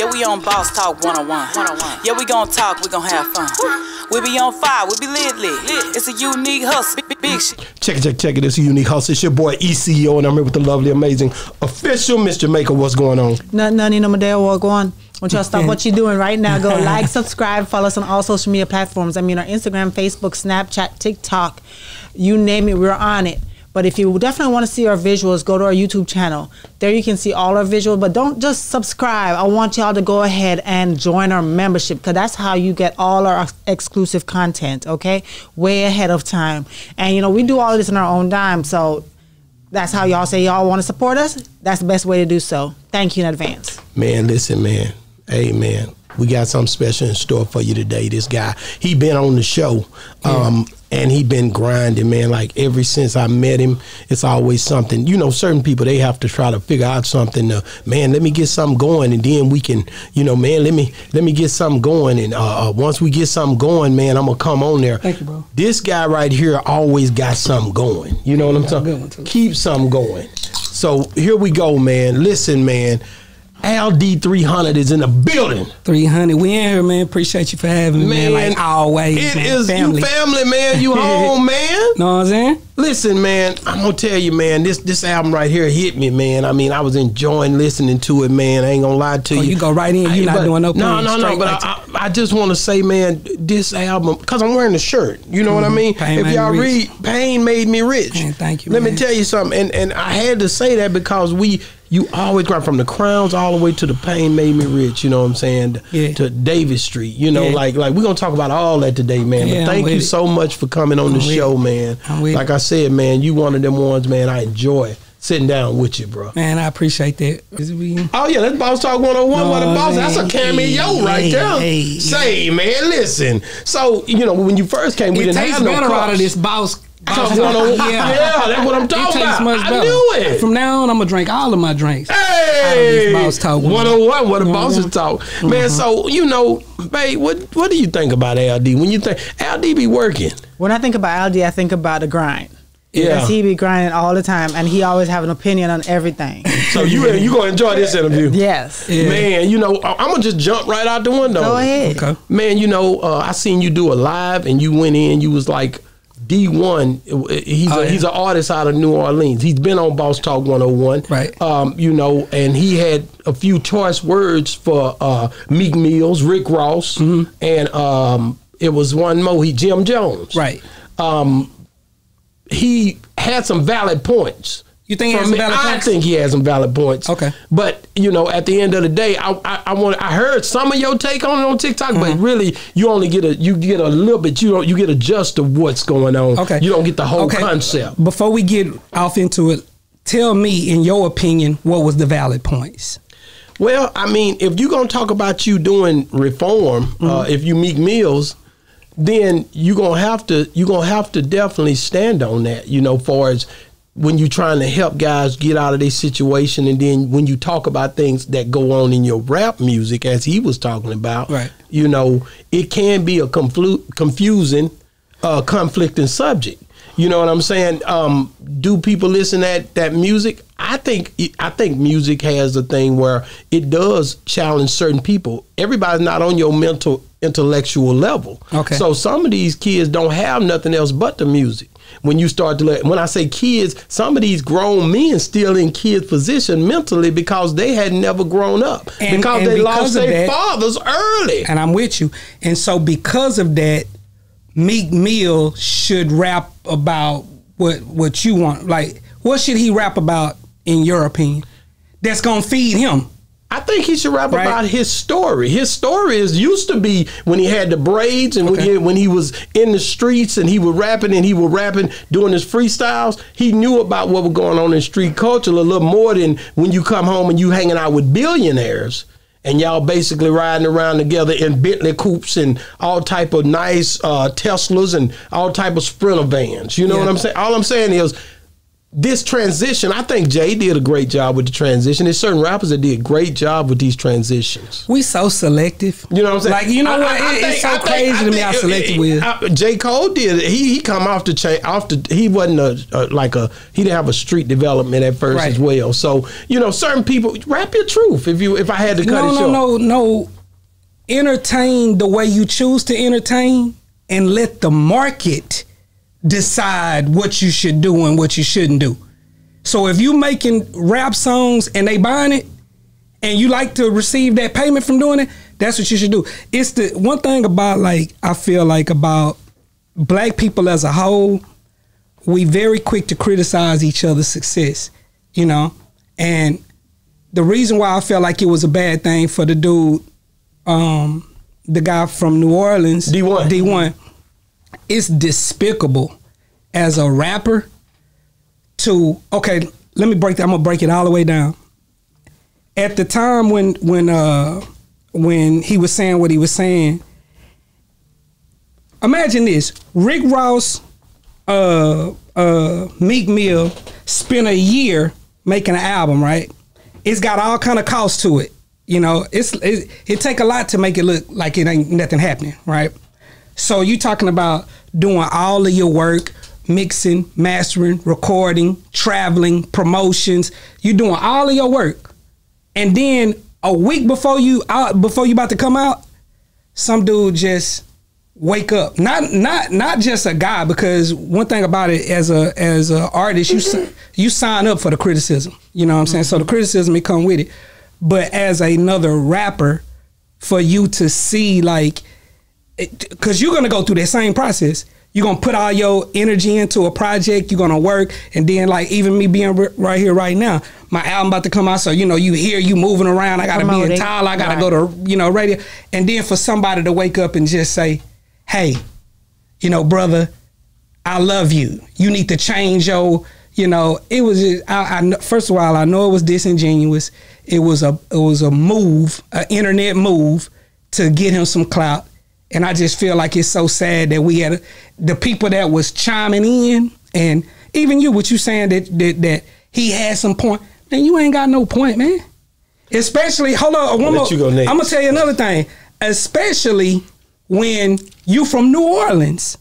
Yeah, we on Boss Talk 101. 101. Yeah, we gon' talk, we gon' have fun. We be on fire, we be lit, lit. lit. It's a unique hustle, big, big shit. Check it, check, it, check it. It's a unique hustle. It's your boy ECO, and I'm here with the lovely, amazing, official Miss Jamica. What's going on? Nothing, nothing, no Madeo, what going? On? want y'all stop what you're doing right now. Go like, subscribe, follow us on all social media platforms. I mean, our Instagram, Facebook, Snapchat, TikTok, you name it, we're on it. But if you definitely want to see our visuals, go to our YouTube channel. There you can see all our visuals. But don't just subscribe. I want y'all to go ahead and join our membership because that's how you get all our exclusive content. Okay, way ahead of time. And you know we do all this in our own dime. So that's how y'all say y'all want to support us. That's the best way to do so. Thank you in advance. Man, listen, man. Man. We got something special in store for you today. This guy, he been on the show. Um, yeah and he been grinding, man. Like ever since I met him, it's always something. You know, certain people they have to try to figure out something. To, man, let me get something going, and then we can, you know, man, let me let me get something going, and uh, uh once we get something going, man, I'm gonna come on there. Thank you, bro. This guy right here always got something going. You know what I'm saying? Keep something going. So here we go, man. Listen, man. Al D 300 is in the building. 300. We in here, man. Appreciate you for having me, man. man like always. It man. is family. you family, man. You home, man. Know what I'm saying? Listen, man, I'm gonna tell you, man, this this album right here hit me, man. I mean, I was enjoying listening to it, man. I ain't gonna lie to oh, you. You go right in, you're not doing no No, no, no, but I, I, I, just wanna say, man, this album, because I'm wearing the shirt, you know mm-hmm. what I mm-hmm. mean? Pain if y'all read, Pain Made Me Rich. Man, thank you. Let man. me tell you something, and, and I had to say that because we you always grind from the crowns all the way to the pain made me rich. You know what I'm saying? Yeah. To Davis Street. You know, yeah. like like we're gonna talk about all that today, man. Yeah, but thank you it. so much for coming on I'm the show, it. man. like. I said, man, you one of them ones, man. I enjoy sitting down with you, bro. Man, I appreciate that. Oh yeah, that's Boss Talk 101. No, what a boss. That's a cameo hey, right there. Hey, Say, man, listen. So, you know, when you first came, we it didn't have no better out of this boss yeah. yeah, that's what I'm talking about. Much better. I knew it. From now on, I'm gonna drink all of my drinks. Hey, boss talk. 101, what the bosses talk, mm-hmm. man. So you know, babe, what what do you think about Al D? When you think Al D be working? When I think about LD, I think about the grind. Yeah, because he be grinding all the time, and he always have an opinion on everything. so you you gonna enjoy this interview? Yes, yeah. man. You know, I'm gonna just jump right out the window. Go ahead. Okay. Man, you know, uh, I seen you do a live, and you went in. You was like Dee-1, he's oh, a, yeah. he's an artist out of New Orleans. He's been on Boss Talk 101. Right. Um, you know, and he had a few choice words for uh, Meek Mills, Rick Ross, mm-hmm. and um, it was one more, he Jim Jones. Right. Um, he had some valid points. You think he has some valid I points? think he has some valid points. Okay. But you know, at the end of the day, I I, I want I heard some of your take on it on TikTok, mm-hmm. but really you only get a you get a little bit. You don't you get a just of what's going on. Okay. You don't get the whole okay. concept. Before we get off into it, tell me in your opinion what was the valid points. Well, I mean, if you're gonna talk about you doing reform, uh, mm-hmm. uh, if you Meek Mills, then you're gonna have to you're gonna have to definitely stand on that. You know, far as when you're trying to help guys get out of their situation and then when you talk about things that go on in your rap music as he was talking about right. you know it can be a conflu- confusing uh, conflicting subject. You know what i'm saying? Um, do people listen at that music? I think i think music has a thing where it does challenge certain people. Everybody's not on your mental intellectual level okay so some of these kids don't have nothing else but the music when you start to let when I say kids, some of these grown men still in kids position mentally because they had never grown up and, because and they because lost their that, fathers early. And I'm with you. And so because of that, Meek Mill should rap about what what you want. Like what should he rap about in your opinion? That's gonna feed him. I think he should rap right. about his story. His story is used to be when he had the braids and okay. when, he, when he was in the streets and he was rapping and he was rapping doing his freestyles. He knew about what was going on in street culture a little more than when you come home and you hanging out with billionaires and y'all basically riding around together in Bentley coupes and all type of nice uh, Teslas and all type of Sprinter vans. You know yeah. what I'm saying? All I'm saying is this transition, I think Jay did a great job with the transition. There's certain rappers that did a great job with these transitions. We so selective. You know what I'm saying? Like you know I- what? I- I It- think- it's so think- crazy to me how selective we. I- J. Cole did. it. He he come off the chain. Off the he wasn't a, a like a he didn't have a street development at first Right. as well. So you know, certain people rap your truth. If you if I had to cut no, it no, short. no, no. Entertain the way you choose to entertain, and let the market decide what you should do and what you shouldn't do. So if you making rap songs and they buying it, and you like to receive that payment from doing it, that's what you should do. It's the one thing about like I feel like about black people as a whole, we very quick to criticize each other's success, you know, and the reason why I felt like it was a bad thing for the dude, um, the guy from New Orleans, Dee-1. Dee-1, it's despicable as a rapper to okay. Let me break that. I'm gonna break it all the way down. At the time when when uh when he was saying what he was saying, imagine this: Rick Ross, uh, uh, Meek Mill spent a year making an album, right? It's got all kind of costs to it. You know, it's it, it take a lot to make it look like it ain't nothing happening, right? So you talking about doing all of your work, mixing, mastering, recording, traveling, promotions. You doing all of your work, and then a week before you out before you about to come out, some dude just wake up. Not not not just a guy because one thing about it as a as a artist you you sign up for the criticism. You know what I'm saying? So the mm-hmm. criticism it come with it. But as another rapper, for you to see like because you're gonna go through that same process. You're gonna put all your energy into a project. You're gonna work, and then like even me being r- right here right now, my album about to come out. So you know you hear you moving around. I gotta be in. Tyler. I gotta Right. go to you know radio, and then for somebody to wake up and just say, "Hey, you know, brother, I love you. You need to change your." You know, it was. just- I, I first of all, I know it was disingenuous. It was a. It was a move, an internet move to get him some clout. And I just feel like it's so sad that we had the people that was chiming in, and even you, what you saying that that, that he had some point. Man, you ain't got no point, man. Especially, hold on, one more. you go. I'm gonna tell you another thing. Especially when you from New Orleans,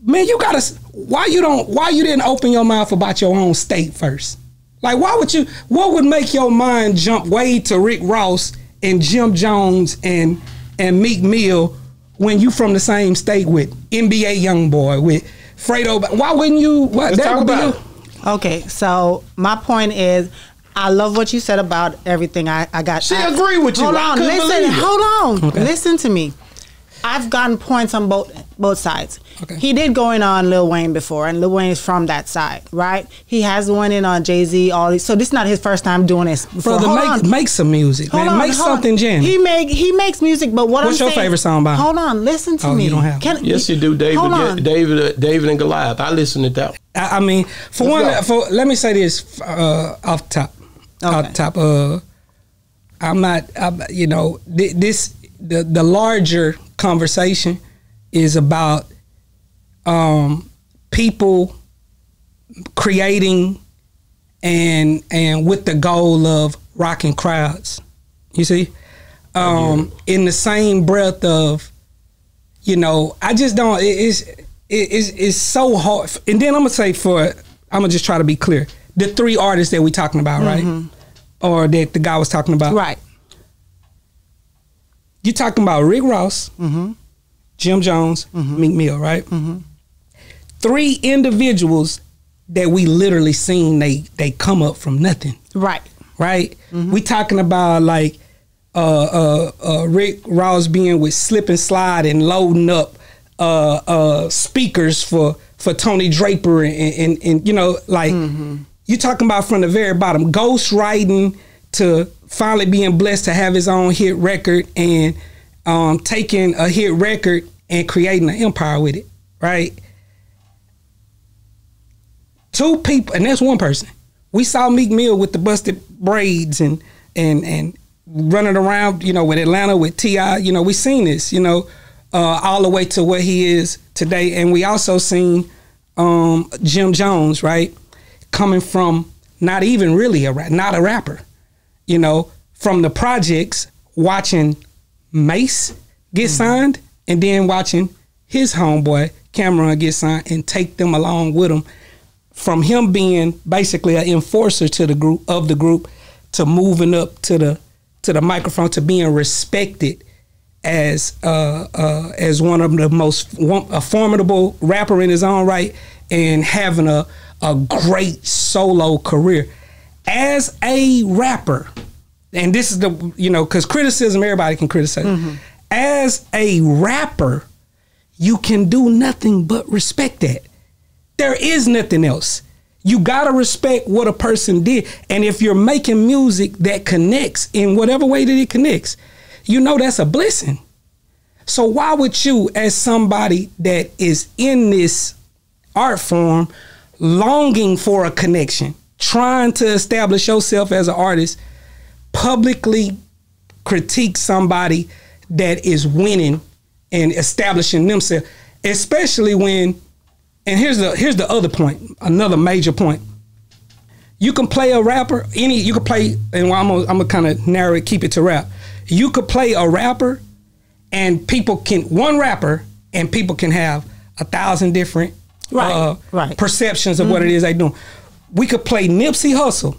man, you gotta. Why you don't? Why you didn't open your mouth about your own state first? Like, why would you? What would make your mind jump way to Rick Ross and Jim Jones and and Meek Mill when you from the same state with NBA YoungBoy with Fredo? Why wouldn't you? What Let's talk about it. Okay, so my point is, I love what you said about everything. I, I got. She I, agree with you. Hold on, listen. Hold on, listen to me. I've gotten points on both both sides. Okay. He did going on Lil Wayne before, and Lil Wayne is from that side, right? He has went in on Jay Z. All these, so this is not his first time doing this. Before. brother? Make on. make some music, Hold man. on, make something jammy. He make he makes music, but what What's I'm your saying- favorite song by him? Hold on, listen to Oh, me. you don't have Can- Yes, you do, David. Hold on. David, uh, David and Goliath. I listen to that. I, I mean, for Let's one, go. for let me say this uh, off top, off Okay. the top. Uh, I'm not, I'm, you know, thi- this the the larger conversation is about um, people creating and and with the goal of rocking crowds. You see, um, in the same breath of, you know, I just don't. It, it's it, it's it's so hard. And then I'm gonna say for I'm gonna just try to be clear. The three artists that we talking about, right? Or that the guy was talking about, Right. You're talking about Rick Ross, Jim Jones, Meek Mill, right? Three individuals that we literally seen they they come up from nothing, Right. right? We talking about like uh, uh, uh, Rick Ross being with Slip and Slide and loading up uh, uh, speakers for for Tony Draper and, and, and you know like you talking about from the very bottom, ghost writing to finally being blessed to have his own hit record and um, taking a hit record and creating an empire with it, right? Two people, and that's one person. We saw Meek Mill with the busted braids and and and running around, you know, with Atlanta with Ti. You know, we seen this, you know, uh, all the way to where he is today, and we also seen um, Jim Jones, right? coming from not even really a rap, not a rapper, you know, from the projects watching Mase get signed and then watching his homeboy Cam'ron get signed and take them along with him from him being basically an enforcer to the group of the group to moving up to the to the microphone to being respected as uh, uh, as one of the most a formidable rapper in his own right and having a a great solo career. As a rapper and this is the you know because criticism everybody can criticize. Mm-hmm. As a rapper you can do nothing but respect that. There is nothing else. You gotta respect what a person did. And if you're making music that connects in whatever way that it connects you know that's a blessing. So why would you as somebody that is in this art form longing for a connection trying to establish yourself as an artist publicly critique somebody that is winning and establishing themselves especially when and here's the here's the other point another major point. You can play a rapper any you can play and i'm gonna, I'm gonna kind of narrow it keep it to rap. You could play a rapper and people can one rapper and people can have a thousand different Right, uh, right. perceptions of what it is they doing. We could play nipsey Hussle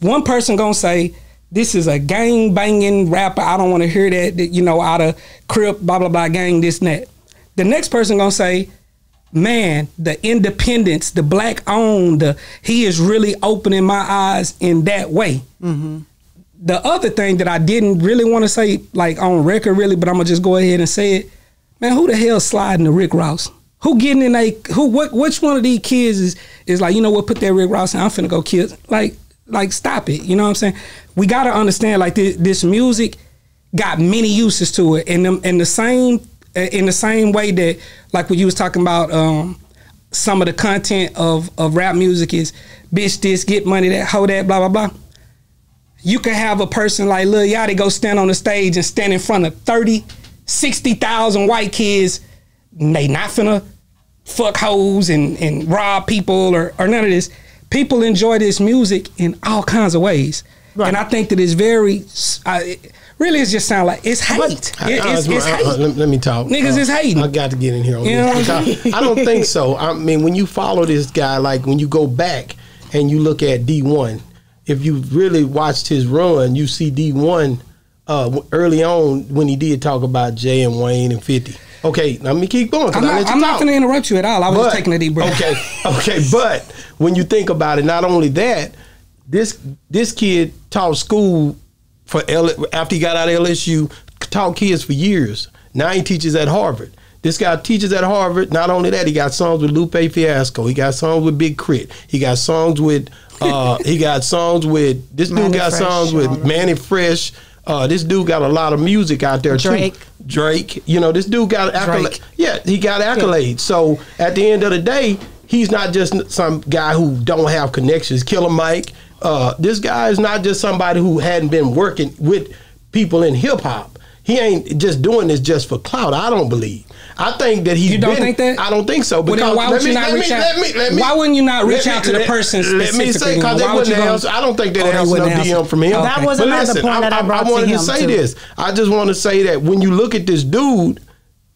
one person gonna say this is a gang banging rapper. I don't want to hear that, that, You know, out of crip, blah blah blah, gang this and that. The next person gonna say, man, the independence, the black owned, the, he is really opening my eyes in that way. Mm-hmm. The other thing that I didn't really want to say, like on record, really, but I'm gonna just go ahead and say it. Man, who the hell sliding to Rick Ross? Who getting in a who? What? Which one of these kids is is like? You know what? Put that Rick Ross. in, I'm finna go kill. Like, like stop it. You know what I'm saying? We gotta understand like this, this music got many uses to it, and them in the same in the same way that like what you was talking about um, some of the content of of rap music is bitch this get money that hold that blah blah blah. You can have a person like Lil Yachty go stand on the stage and stand in front of 30, 60,000 white kids. They not finna fuck hoes and, and rob people or, or none of this. People enjoy this music in all kinds of ways. Right. And I think that it's very, uh, it, really it's just sound like, it's hate. I- It- I- it's, it's I- I- hate. let, let me talk. Niggas is hating. I got to get in here on You know this. what I'm I don't think so. I mean, when you follow this guy, like when you go back and you look at Dee-1, if you really watched his run, you see Dee-1 uh, early on when he did talk about Jay and Wayne and 50. Okay, let me keep going. I'm not, I'm not going to interrupt you at all. I was just taking a deep breath. Okay, okay, but when you think about it, not only that, this this kid taught school for L, after he got out of LSU, taught kids for years. Now he teaches at Harvard. This guy teaches at Harvard. Not only that, he got songs with Lupe Fiasco. He got songs with Big Crit. He got songs with. Uh, he got songs with. This dude got Fresh, songs with of Mannie Fresh. Uh, this dude got a lot of music out there Drake. too. Drake. You know, this dude got accolades. Yeah, he got accolades. So at the end of the day, he's not just some guy who don't have connections. Killer Mike. Uh, this guy is not just somebody who hadn't been working with people in hip hop. He ain't just doing this just for clout. I don't believe. I think that he's. You don't been- think that? I don't think so. Well, Because then why would let you me- not reach me- out- let me- let me- why wouldn't you not reach me- out to the let- person Let me say because they would wouldn't you go- answer. I don't think they Oh, they answer no answer. DM from him. Okay. That was But another listen, point I, that I I- brought I to wanted to him, say too. this. I just want to say that when you look at this dude,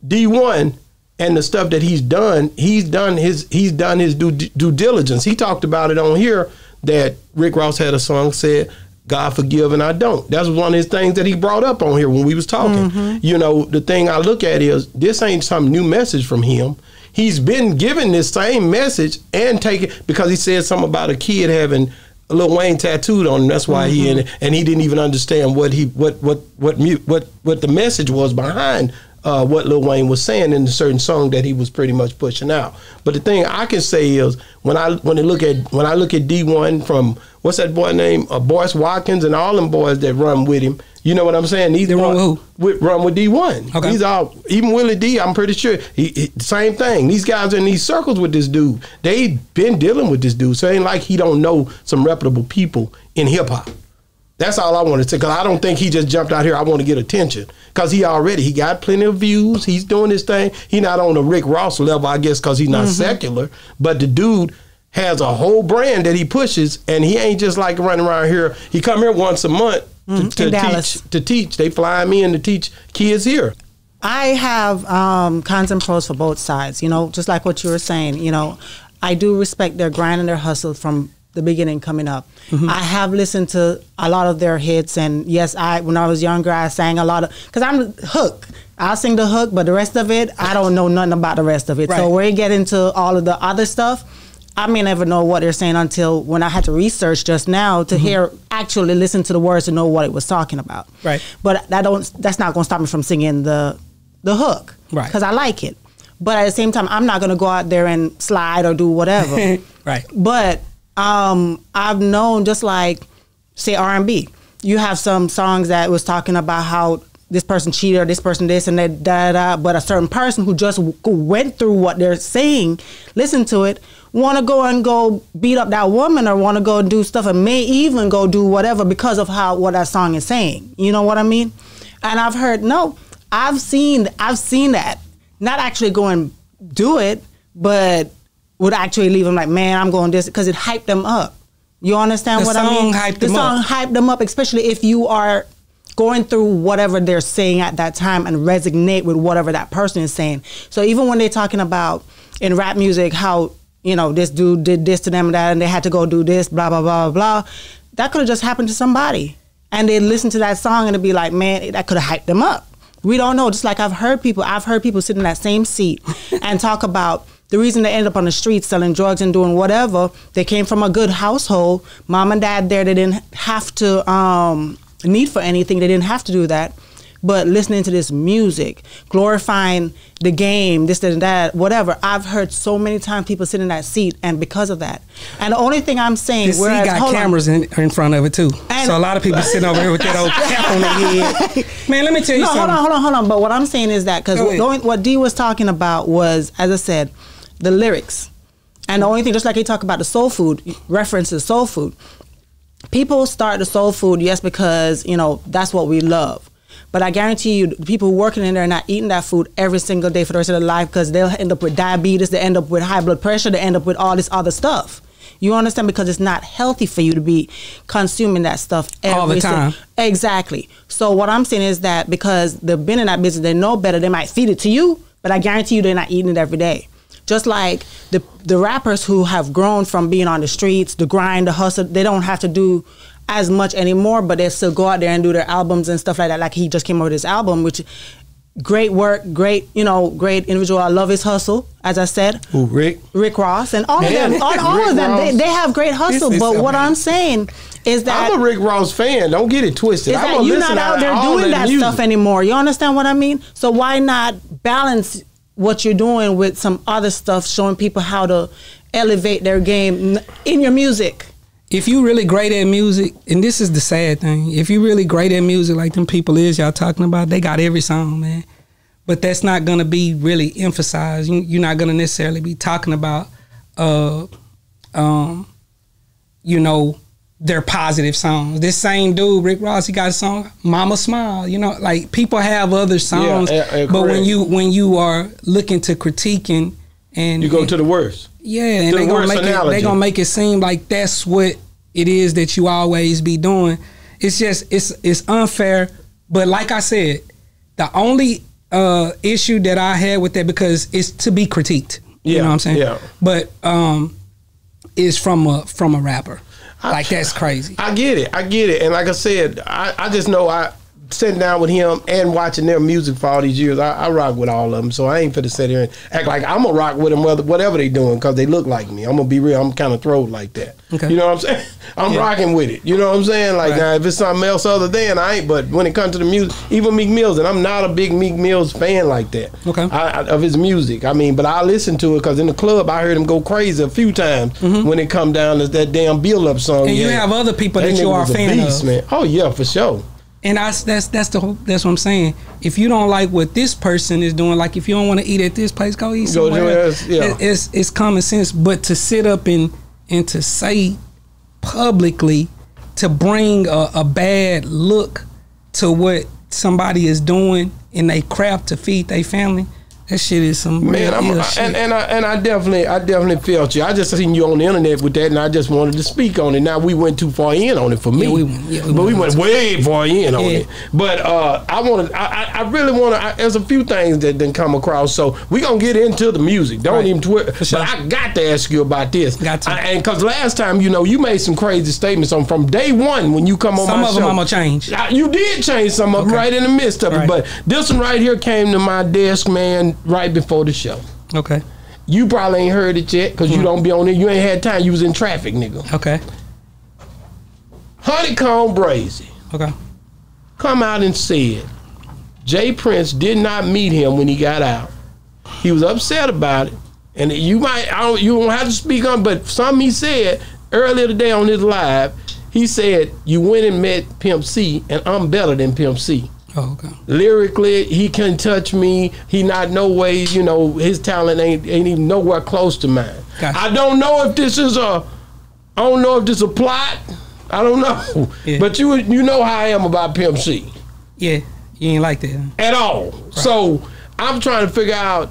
Dee-1 and the stuff that he's done, he's done his he's done his due, due diligence. He talked about it on here that Rick Ross had a song said, "God forgive and I don't." That's one of his things that he brought up on here when we was talking. Mm-hmm. You know, the thing I look at is this ain't some new message from him. He's been given this same message and taken because he said something about a kid having a Lil Wayne tattooed on him. That's why he in it, and he didn't even understand what he what what what what what the message was behind uh, what Lil Wayne was saying in a certain song that he was pretty much pushing out. But the thing I can say is when I when I look at when I look at Dee-1 from what's that boy name uh, Boyce Watkins and all them boys that run with him. You know what I'm saying? These They run with who? With, run with Dee-1. Okay. These all even Willie D. I'm pretty sure he, he same thing. These guys are in these circles with this dude. They been dealing with this dude. So it ain't like he don't know some reputable people in hip hop. That's all I wanted to say. Cause I don't think he just jumped out here. I want to get attention. Cause he already he got plenty of views. He's doing his thing. He not on the Rick Ross level, I guess, cause he's not secular. But the dude has a whole brand that he pushes, and he ain't just like running around here. He come here once a month to, to Dallas. teach. To teach, they fly me in to teach kids here. I have um, cons and pros for both sides. You know, just like what you were saying. You know, I do respect their grind and their hustle from the beginning coming up. Mm-hmm. I have listened to a lot of their hits, and yes, I when I was younger, I sang a lot of because I'm hook. I'll sing the hook, but the rest of it, I don't know nothing about the rest of it. So Right. where you get into all of the other stuff. I may never know what they're saying until when I had to research just now to mm-hmm. hear actually listen to the words to know what it was talking about. Right. But that don't that's not going to stop me from singing the the hook. Right. Because I like it. But at the same time, I'm not going to go out there and slide or do whatever. Right. But um, I've known just like say R and B. You have some songs that was talking about how this person cheated or this person this and that da da. But a certain person who just went through what they're saying, listen to it, want to go and go beat up that woman or want to go do stuff and may even go do whatever because of how what that song is saying. You know what I mean? And I've heard no, I've seen I've seen that. Not actually go and do it, but would actually leave them like, man, I'm going this because it hyped them up. You understand The what I mean? hyped the song up. hyped them up, especially if you are going through whatever they're saying at that time and resonate with whatever that person is saying. So even when they're talking about in rap music how you know this dude did this to them and that, and they had to go do this, blah blah blah blah, blah that could have just happened to somebody, and they listen to that song and it'd be like, man, that could have hyped them up. We don't know. Just like I've heard people, I've heard people sit in that same seat and talk about the reason they end up on the streets selling drugs and doing whatever. They came from a good household, mom and dad there. They didn't have to um, need for anything. They didn't have to do that. But listening to this music, glorifying the game, this and that, whatever. I've heard so many times people sit in that seat, and because of that, and the only thing I'm saying, This seat whereas got on. cameras in, in front of it too. And- so a lot of people sitting over here with that old cap on their head. Man, let me tell you no, something. hold on, hold on, hold on. But what I'm saying is that because Go what Dee was talking about was, as I said, the lyrics, and the only thing, just like he talked about the soul food references, soul food. People start the soul food, yes, because you know that's what we love. But I guarantee you, people working in there are not eating that food every single day for the rest of their life because they'll end up with diabetes, they end up with high blood pressure, they end up with all this other stuff. You understand? Because it's not healthy for you to be consuming that stuff every All the time. Exactly. So what I'm saying is that because they've been in that business, they know better. They might feed it to you, but I guarantee you they're not eating it every day. Just like the the rappers who have grown from being on the streets, the grind, the hustle, they don't have to do as much anymore, but they still go out there and do their albums and stuff like that. Like he just came out with his album, which great work, great, you know, great individual. I love his hustle, as I said. Who, Rick? Rick Ross and all Man, of them, all, all of them, they, Ross. they have great hustle. is But what. I'm saying is that I'm a Rick Ross fan. Don't get it twisted. is I'm that you're not out there doing that music. stuff anymore. You understand what I mean? So why not balance what you're doing with some other stuff, showing people how to elevate their game in your music? if you really great at music, and this is the sad thing, if you really great at music like them people is y'all talking about, they got every song, man. But that's not gonna be really emphasized. You, you're not gonna necessarily be talking about, uh, um, you know, their positive songs. This same dude, Rick Ross, he got a song, "Mama Smile." You know, like people have other songs, eh, but when you when you are looking to critiquing and You go and- to the worst. yeah, and To they the gonna make it. analogy. They gonna make it seem like that's what it is that you always be doing. It's just it's it's unfair. But like I said, the only uh, issue that I had with that because it's to be critiqued. You Yeah, know what I'm saying? yeah. But um, is from a from a rapper. Like that's crazy. I get it. I get it. And like I said, I, I just know I sitting down with him and watching their music for all these years. I, I rock with all of them, so I ain't finna sit here and act like I'm gonna rock with them whether, whatever they doing because they look like me. I'm gonna be real. I'm kind of throwed like that. Okay. You know what I'm saying? I'm Yeah. rocking with it. You know what I'm saying? Like Right. now, if it's something else other than I ain't. But when it comes to the music, even Meek Mills, and I'm not a big Meek Mills fan like that. Okay. I, I, of his music. I mean, but I listen to it because in the club I heard him go crazy a few times when it come down to that damn build up song. Mm-hmm. And he you have other people that nigga you are a fan beast, of. man. Oh yeah, for sure. And I, that's that's the whole, that's what I'm saying. If you don't like what this person is doing, like if you don't want to eat at this place, go eat somewhere. to else. yeah. It- it's it's common sense. But to sit up and and to say publicly to bring a, a bad look to what somebody is doing in they craft to feed their family, That shit is some Man, I'm, I, shit. and and I and I definitely I definitely felt you. I just seen you on the internet with that, and I just wanted to speak on it. Now we went too far in on it for me, Yeah, we yeah, we but we went way far in on Yeah. it. But uh, I want to. I, I I really want to. There's a few things that didn't come across, so we gonna get into the music. Don't Right. even twit. sure. But I got to ask you about this. Got to. I, and because last time, you know, you made some crazy statements on from day one when you come on Some my of show. them I'm gonna change. Uh, You did change some of them right in the midst of it, but this one right here came to my desk, man, right before the show. Okay. You probably ain't heard it yet because you hmm. don't be on it. You ain't had time. You was in traffic, nigga. Okay. Honeykomb Brazy Okay. come out and said J. Prince did not meet him when he got out. He was upset about it, and you might I don't, you don't have to speak on, but something he said earlier today on his live. He said you went and met Pimp C, and I'm better than Pimp C. Oh, okay. lyrically he can touch me he not no way you know his talent ain't ain't even nowhere close to mine Gotcha. i don't know if this is a i don't know if this is a plot i don't know Yeah. but you you know how i am about pimp c Yeah. You ain't like that. at all so i'm trying to figure out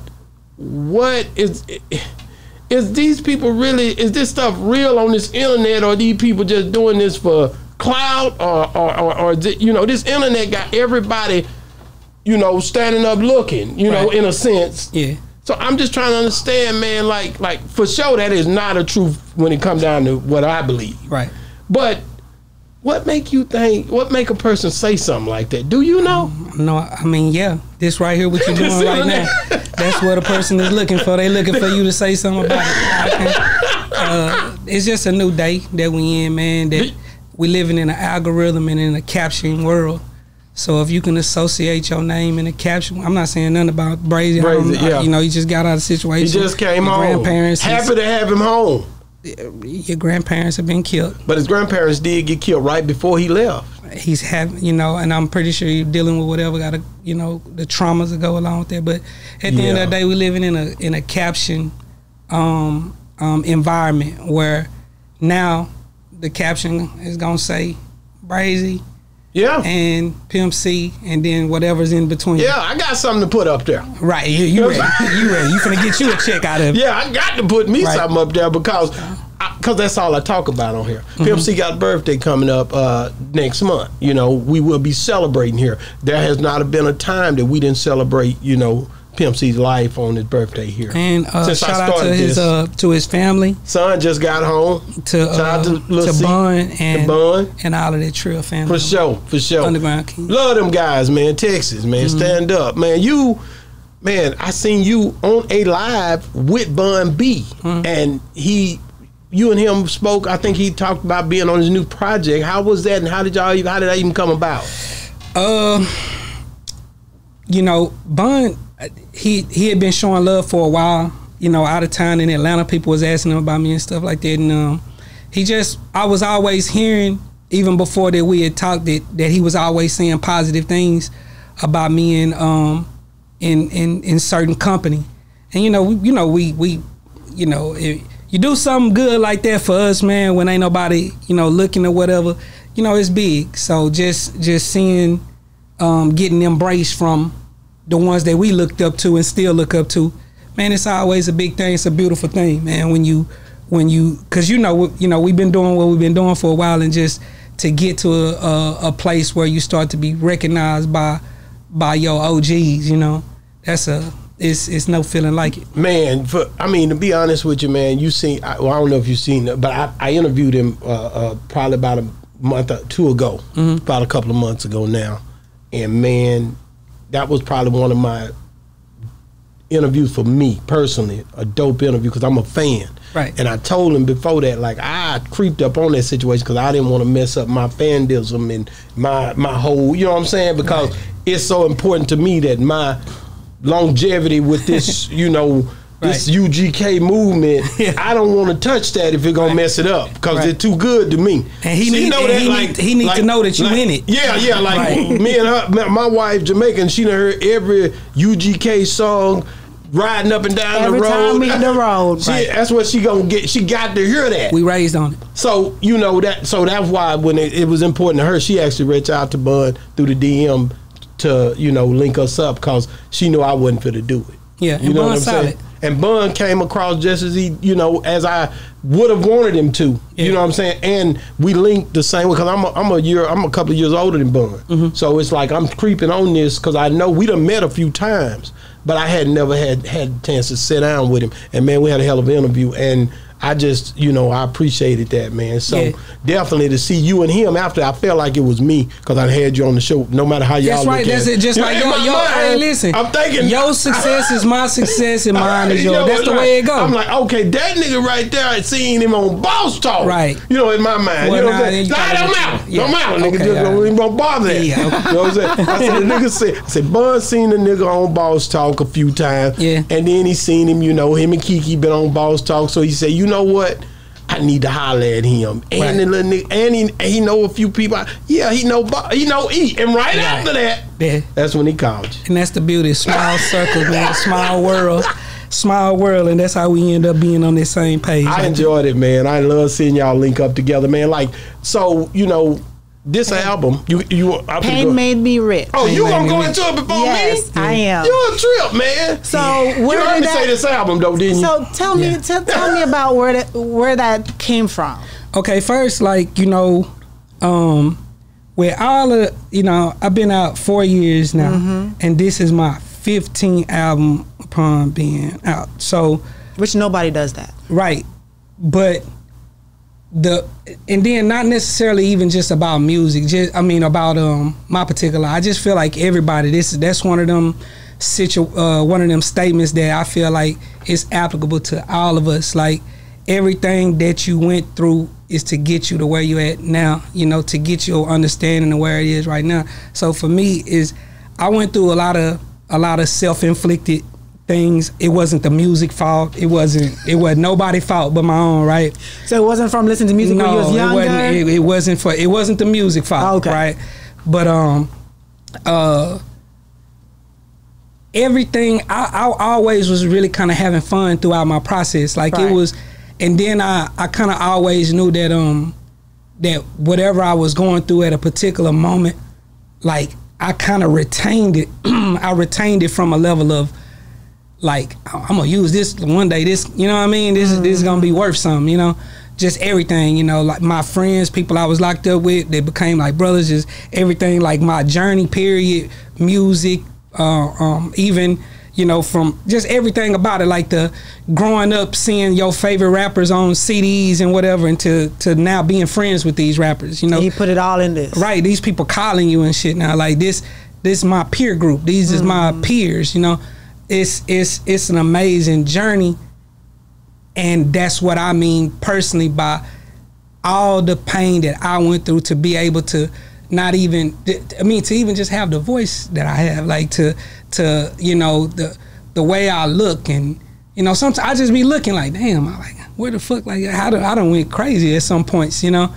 what is is these people really is this stuff real on this internet or these people just doing this for clout or or, or, or you know this internet got everybody you know standing up looking you know in a sense Yeah. so i'm just trying to understand man like like for sure that is not a truth when it comes down to what i believe Right. but what make you think what make a person say something like that do you know No, I mean, yeah, this right here, what you're doing right now, that's what a person is looking for. They looking for you to say something about it. Uh, it's just a new day that we in, man. That we living in an algorithm and in a capturing world. So if you can associate your name in a caption, I'm not saying nothing about Brazy, yeah. You know, he just got out of the he situation. just came Your home Grandparents, happy to have him home your grandparents have been killed. But his grandparents did get killed right before he left. he's having, you know, and I'm pretty sure you're dealing with whatever got to, you know, the traumas that go along with that. But at the end of the day, we're living in a in a caption um, um, environment where now the caption is gonna say Brazy Yeah. and Pimp C, and then whatever's in between. yeah, I got something to put up there. right. You, you ready? You ready? You finna get you a check out of it. Yeah, I got to put me Right. something up there because because that's all I talk about on here. Mm-hmm. Pimp C got birthday coming up uh, next month. You know, we will be celebrating here. There has not been a time that we didn't celebrate. You know, Pimp C's life on his birthday here. And uh, Since shout out to his uh, to his family, Son just got home. to Shout out uh, to to C, Bun to and Bun. and all of that Trill family. For sure, for sure. Underground King. Love them guys, man. Texas, man. Mm-hmm. Stand up, man. You, man. I seen you on a live with Bun B, Mm-hmm. and he, you and him spoke. I think he talked about being on his new project. How was that, and how did y'all? How did that even come about? Um, you know, Bun, he he had been showing love for a while. You know, out of town in Atlanta, people was asking him about me and stuff like that, and um, he just I was always hearing even before that we had talked that that he was always saying positive things about me and um in in in certain company, and you know we, you know we we you know you do something good like that for us, man, when ain't nobody you know looking or whatever, you know it's big. So just just seeing um, getting embraced from the ones that we looked up to and still look up to, man, it's always a big thing. It's a beautiful thing, man. When you when you because you know you know we've been doing what we've been doing for a while, and just to get to a, a, a place where you start to be recognized by by your OGs, you know, that's a it's it's no feeling like it. Man, for I mean, to be honest with you, man, you seen. I, well, I don't know if you've seen it, but I, I interviewed him uh, uh, probably about a month or two ago, about a couple of months ago now, and man, that was probably one of my interviews for me personally, a dope interview because I'm a fan. Right. And I told him before that, like I creeped up on that situation because I didn't want to mess up my fandism and my my whole, you know what I'm saying? Because it's so important to me that my longevity with this, you know, this Right. UGK movement, Yeah. I don't want to touch that if it's gonna mess it up because Right. it's too good to me. And he So need- he need- he need to know that you like- in it. Yeah, yeah, like Right. me and her, my- wife Jamaican, she done heard every UGK song. Riding up and down Every the road. Every time the road. She, Right. That's what she gonna get. She got to hear that. We raised on it. So you know that. So that's why when it, it was important to her, she actually reached out to Bun through the DM to you know link us up because she knew I wasn't fit to do it. Yeah, you know what I'm Bun's saying. And Bun came across just as he, you know, as I would have wanted him to. Yeah. You know what I'm saying? And we linked the same way because I'm a, I'm a year, I'm a couple of years older than Bun. Mm-hmm. So it's like I'm creeping on this because I know we done met a few times, but I had never had had a chance to sit down with him. And man, we had a hell of an interview. And I just, you know, I appreciated that, man. So Yeah. definitely to see you and him after, I felt like it was me because I had you on the show. No matter how y'all That's look right. at That's it. Just You like yo, yo, hey, listen. I'm thinking your success is my success, and mine is You yours. know, That's the like, way it goes. I'm like, okay, that nigga right there, I seen him on Boss Talk. Right. You know, in my mind. Well, you know nah, what I'm saying? Nah, don't matter. yeah. Don't matter. Nigga Okay, just don't even bother that. Yeah, okay. You know what I'm saying? I said, the nigga said, I said, Bun seen the nigga on Boss Talk a few times. Yeah. And then he seen him, you know, him and Keke been on Boss Talk. So he said, you know what? I need to holler at him. And Right. the little nigga, and he, he know a few people. Yeah, he know he know E. And right, after that, Yeah. that's when he called you. And that's the beauty. Small circles, man. Small world. Small world. And that's how we end up being on the same page. I enjoyed it, man. I love seeing y'all link up together, man. Like, so you know, this album, you you. I'm Pain go- made me rich. Oh, you Pain gonna go into it before yes, me? I am. You're a trip, man. So you where heard did me say this album though, didn't you? So tell me, Yeah. tell, tell me about where that where that came from. Okay, first, like, you know, um, with all of, you know, I've been out four years now, Mm-hmm. and this is my 15th album upon being out. So, Which nobody does that. right. But the, and then not necessarily even just about music, just, I mean, about um my particular, I just feel like everybody, this that's one of them situ, uh, one of them statements that I feel like is applicable to all of us. Like, everything that you went through is to get you to where you at now you know to get your understanding of where it is right now so for me is i went through a lot of a lot of self-inflicted things. It wasn't the music fault. It wasn't it was nobody fault but my own right? So it wasn't from listening to music when you was it wasn't it, it wasn't for it wasn't the music fault Oh, okay. right? But um uh everything I, I always was really kind of having fun throughout my process. Like Right. it was and then i i kind of always knew that um that whatever i was going through at a particular moment like i kind of retained it. I retained it from a level of like I'm gonna use this one day. This, you know what I mean? This is this is gonna be worth something. You know, just everything. You know, like my friends, people I was locked up with, they became like brothers. Just everything, like my journey. Period. Music, uh, um, even you know from just everything about it. Like the growing up, seeing your favorite rappers on CDs and whatever, and to to now being friends with these rappers. You know, he put it all in this. right these people calling you and shit now like this this is my peer group these is my peers you know it's it's it's an amazing journey. And that's what i mean personally by all the pain that i went through to be able to not even i mean to even just have the voice that i have like to to you know the the way i look and you know sometimes i just be looking like damn i like where the fuck like how do i don't went crazy at some points you know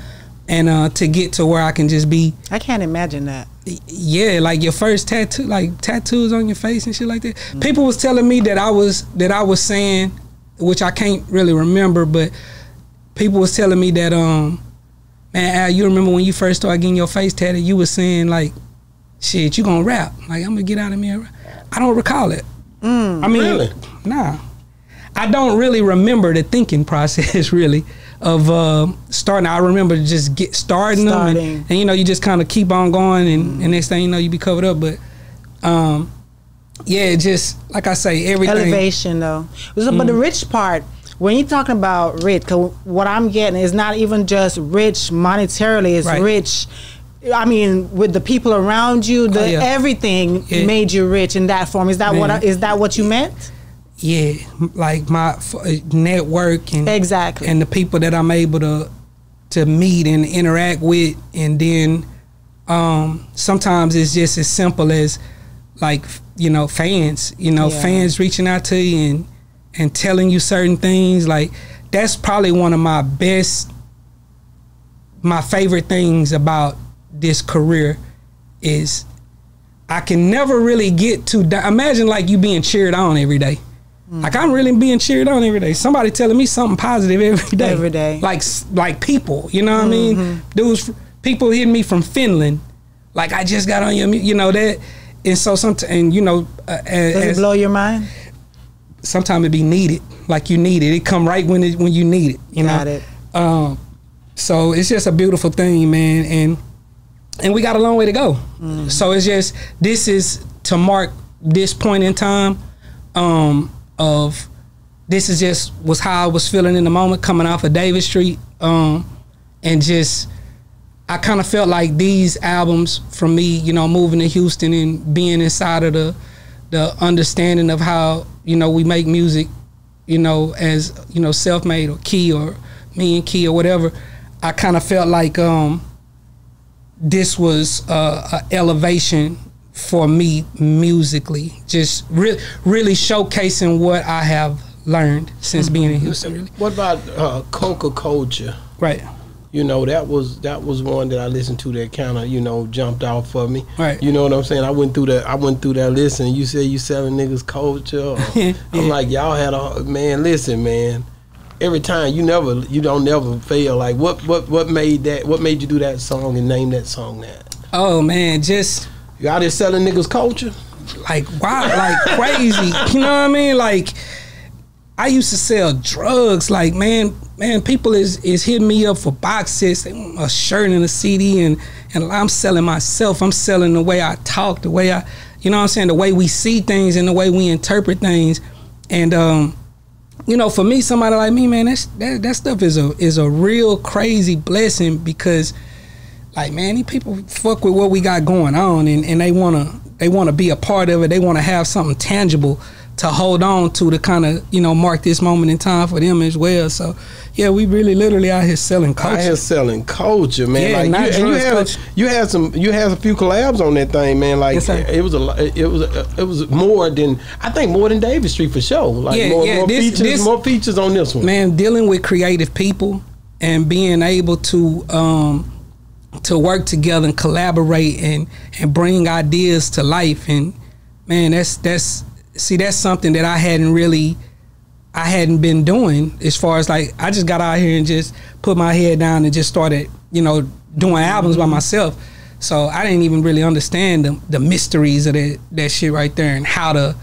and uh to get to where i can just be I can't imagine that. yeah, like your first tattoo, like tattoos on your face and shit like that. Mm-hmm. People was telling me that I was that I was saying, which I can't really remember, but people was telling me that um, man, Al, you remember when you first started getting your face tatted, you was saying like, shit, you gonna rap? Like I'm gonna get out of me. and rap. I don't recall it. Mm. I mean, Really? nah, I don't really remember the thinking process really of uh, starting. I remember just get starting, them and- and, you know you just kind of keep on going, and, and next thing you know you be covered up. But um, yeah, just like I say, everything. Elevation though. So, But the rich part, when you're talking about rich, cause what I'm getting is not even just rich monetarily. It's Right. rich. I mean, with the people around you, the Oh, yeah. everything made you rich in that form. Is that what? I, is that what you meant? Yeah, like my f- uh, network and Exactly. and the people that I'm able to to meet and interact with, and then um, sometimes it's just as simple as like you know fans, you know Yeah. fans reaching out to you and and telling you certain things. Like that's probably one of my best, my favorite things about this career is I can never really get to. Imagine like you being cheered on every day. Like I'm really being cheered on every day. Somebody telling me something positive every day. Every day. Like like people, you know what I mean? Dudes, people hitting me from Finland. Like I just got on your, you know that. And so sometimes, and you know, uh, as, Does it blow your mind? sometimes it be needed, like you need it. It come right when it when you need it. You Got know. it. Um, so it's just a beautiful thing, man, and and we got a long way to go. So it's just this is to mark this point in time um, of this is just was how I was feeling in the moment coming off of Davis Street, um, and just I kind of felt like these albums from me, you know, moving to Houston and being inside of the the understanding of how you know we make music, you know, as you know, self made or Key or me and Key or whatever. I kind of felt like um, this was uh, a elevation for me musically, just re- really showcasing what I have learned since being in Houston. Really, What about uh, Coca Culture? right? You know that was that was one that I listened to that kind of you know jumped off for me. Right. You know what I'm saying? I went through that. I went through that Listen, you said you selling niggas culture. or- Yeah. I'm like y'all had a man. Listen, man. Every time you never you don't never fail. Like what what what made that? What made you do that song and name that song that? Oh man, just You out here selling niggas culture? like wow, like crazy. You know what I mean? Like I used to sell drugs. Like man, man, people is is hitting me up for box sets, they want a shirt and a CD, and and I'm selling myself. I'm selling the way I talk, the way I, you know what I'm saying, the way we see things and the way we interpret things, and um. You know, for me, somebody like me, man, that's, that that stuff is a is a real crazy blessing because like man, these people fuck with what we got going on, and, and they wanna they wanna be a part of it. They wanna have something tangible to hold on to to kind of you know mark this moment in time for them as well. So yeah, we really literally out here selling culture. here selling culture, man. Yeah, like not you, and you had culture. you had some you had a few collabs on that thing, man. Like Yes, it was a it was a, it was more than I think more than David Street for sure. Like Yeah, more, yeah, more this- features, this- more features on this one. man, dealing with creative people and being able to um, to work together and collaborate and and bring ideas to life and man, that's that's see that's something that I hadn't really I hadn't been doing as far as like I just got out here and just put my head down and just started you know doing albums by mm-hmm. myself. So I didn't even really understand the, the mysteries of that that shit right there and how to,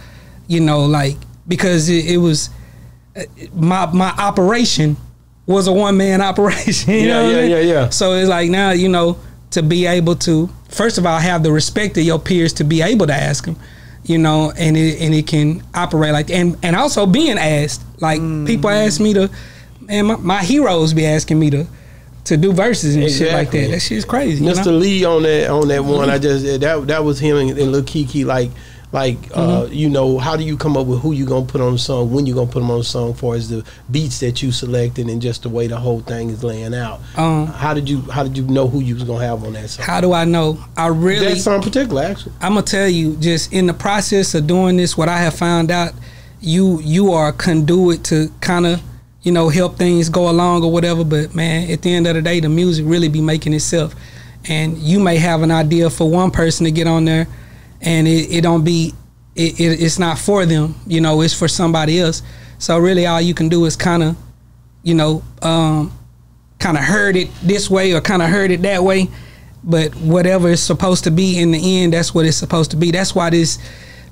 you know, like because it, it was uh, my my operation was a one man operation. You Yeah, know yeah, I mean? yeah, yeah. So it's like now you know to be able to first of all have the respect of your peers to be able to ask them, you know, and it and it can operate like and and also being asked like people Mm-hmm. ask me to, and my, my heroes be asking me to. To do verses and shit like Exactly. that. That shit's crazy. you Mr. know? Lee on that on that one, I just that that was him and, and Lil Keke. Like like uh, Mm-hmm. you know, how do you come up with who you gonna put on the song, when you gonna put them on the song, for as the beats that you selected and just the way the whole thing is laying out. Um, how did you how did you know who you was gonna have on that song? How do I know? I really that song particular, actually. I'm gonna tell you, just in the process of doing this, what I have found out, you you are a conduit to kind of, you know, help things go along or whatever. But man, at the end of the day, the music really be making itself, and you may have an idea for one person to get on there, and it, it don't be, it, it it's not for them, you know, it's for somebody else. So really, all you can do is kind of, you know, um, kind of heard it this way or kind of heard it that way. But whatever it's supposed to be in the end that's what it's supposed to be. That's why this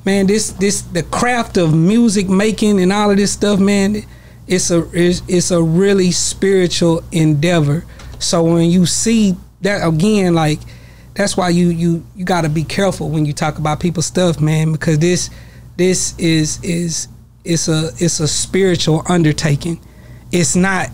man this this the craft of music making and all of this stuff man it's a it's, it's a really spiritual endeavor. So when you see that again like that's why you you you got to be careful when you talk about people's stuff man because this this is is it's a it's a spiritual undertaking it's not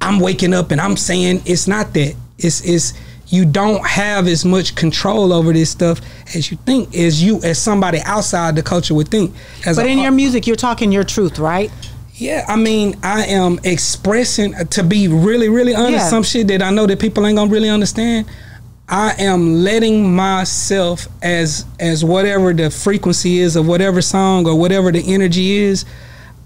I'm waking up and I'm saying it's not that. It's it's you don't have as much control over this stuff as you think, as you as somebody outside the culture would think. As But a- in your music, you're talking your truth, right? yeah, I mean, I am expressing to be really, really honest. Yeah. Some shit that I know that people ain't gonna really understand. I am letting myself as as whatever the frequency is of whatever song or whatever the energy is.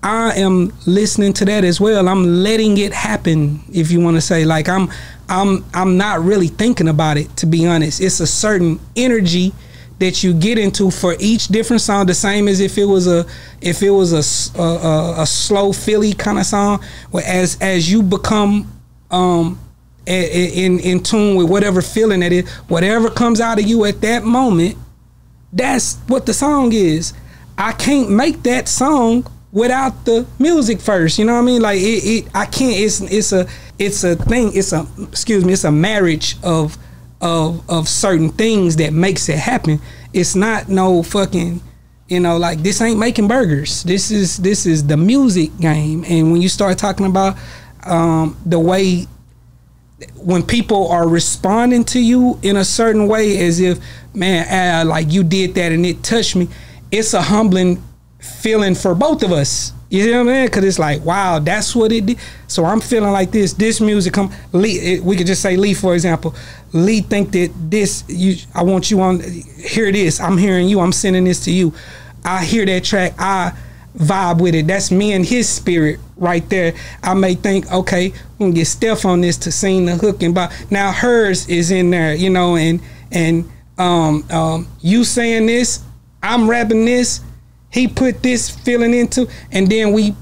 I am listening to that as well. I'm letting it happen, if you want to say. Like I'm, I'm, I'm not really thinking about it. To be honest, it's a certain energy that you get into for each different song. The same as if it was a, if it was a a slow Philly kind of song. Where as as you become um a- in in tune with whatever feeling that is, whatever comes out of you at that moment, that's what the song is. I can't make that song without the music first. You know what I mean? Like it, it I can't. It's it's a it's a thing. It's a excuse me. It's a marriage of of of certain things that makes it happen. It's not no fucking. You know, like this ain't making burgers. This is this is the music game. And when you start talking about um, the way when people are responding to you in a certain way as if man uh, like you did that and it touched me it's a humbling feeling for both of us you know what I mean? Because it's like, wow, that's what it did. So I'm feeling like this. This music come. Lee, we could just say Lee, for example. Lee think that this. You, I want you on. Hear this. I'm hearing you. I'm sending this to you. I hear that track. I vibe with it. That's me and his spirit right there. I may think, okay, we can get Steph on this to sing the hook and but now hers is in there, you know, and and um um you saying this, I'm rapping this, he put this feeling into, and then we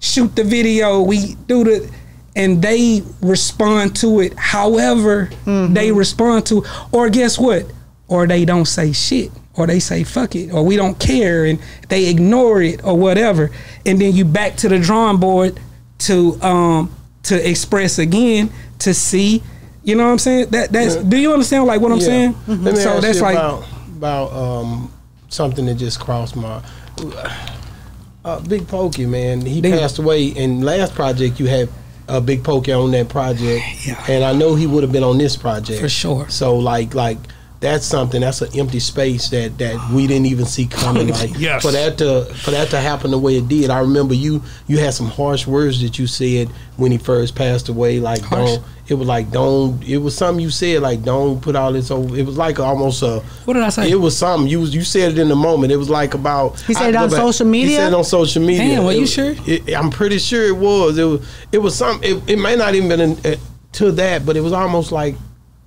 shoot the video, we do the and they respond to it however they respond to or guess what? Or they don't say shit or they say fuck it or we don't care and they ignore it or whatever and then you back to the drawing board to um to express again to see you know what i'm saying that that's do you understand like what i'm Yeah. saying me so that's like about, about um, something that just crossed my. Uh, Big Pokey, man, he Big- passed away. And last project you had a Big Pokey on that project, Yeah. and I know he would have been on this project For sure. So like like that's something that's an empty space that that we didn't even see coming. Like Yes. for that to for that to happen the way it did, I remember you you had some harsh words that you said when he first passed away. Like Harsh? don't it was like don't it was something you said like don't put all this over. It was like almost a What did I say? It was something you was you said it in the moment. It was like about He said I it on go back- social media He said it on social media. Damn, are It you sure? It, I'm pretty sure it was. It was it was some. It, it may not even been in, uh, to that, but it was almost like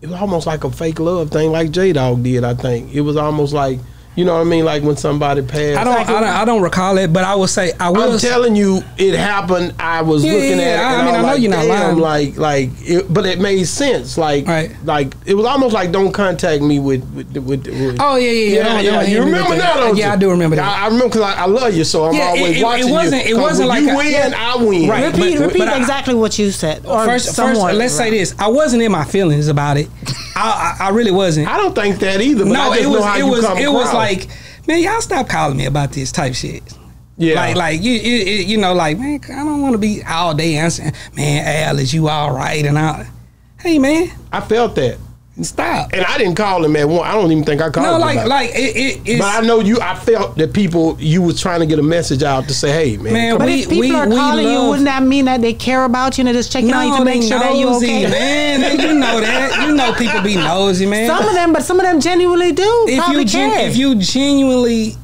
it was almost like a fake love thing, like J Dog did. I think it was almost like you know what I mean, like when somebody passed. I don't, I don't I don't recall it but i will say i will I'm telling you, it happened. I was Yeah, looking yeah, at it. I- And I I, mean, I know like, you're not lying. like, like, it, but it made sense. Like, Right. like it was almost like don't contact me with with with. with Oh, yeah, yeah, yeah. yeah, Don't- yeah. You remember that. that? don't Yeah, you? I do remember that. I, I remember because I, I love you, so I'm Yeah, it- always it- it wasn't- you. it 'Cause wasn't like you a- win, I win. Right. Repeat, but- repeat but I- exactly what you said. Or first, first let's say this i wasn't in my feelings about it i i, I really wasn't I don't think that either. But no it was it was it was like man y'all stop calling me about this type shit yeah, Like, like you, you, you know, like man, I don't want to be all day answering. Man, Al, is you all right? And I, hey, man, I felt that, stop. and I didn't call him at one. I don't even think I called. No, him like, like it, it, it's, But I know you. I felt that people you was trying to get a message out to say, "Hey, man, Man, But if people we- are we calling you, wouldn't that mean that they care about you and they're just checking on you to make they sure that you're nosy, okay? man. They- you know that. You know people be nosy, man. Some of them, but some of them genuinely do. if you gen- if you genuinely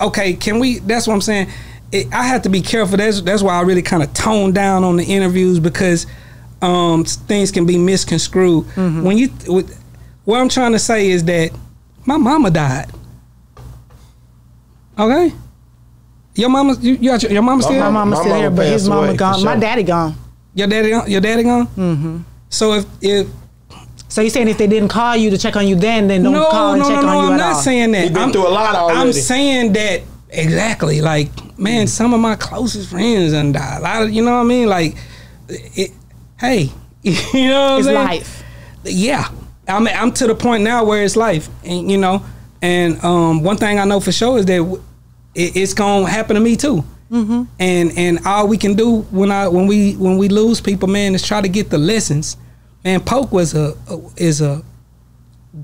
okay can we that's what i'm saying it, i have to be careful that's that's why i really kind of tone down on the interviews because um things can be misconstrued Mm-hmm. when you with, what i'm trying to say is that my mama died okay your mama you, you got your, your mama still my mama's My still here, but his mama away, for gone. My daddy gone. your daddy gone- your daddy gone mm-hmm. so if if So you saying if they didn't call you to check on you then, then don't no, call and no, check no, no, on you I'm at not saying that. He been I'm, through a lot already. I'm saying that exactly. Like, man, some of my closest friends and died. A lot of, you know what I mean? Like, it, hey, you know what It's I'm life. Yeah, I'm I'm to the point now where it's life, and you know, and um, one thing I know for sure is that it, it's gonna happen to me too. Mm-hmm. And and all we can do when I when we when we lose people, man, is try to get the lessons. Man, Poke was a, a is a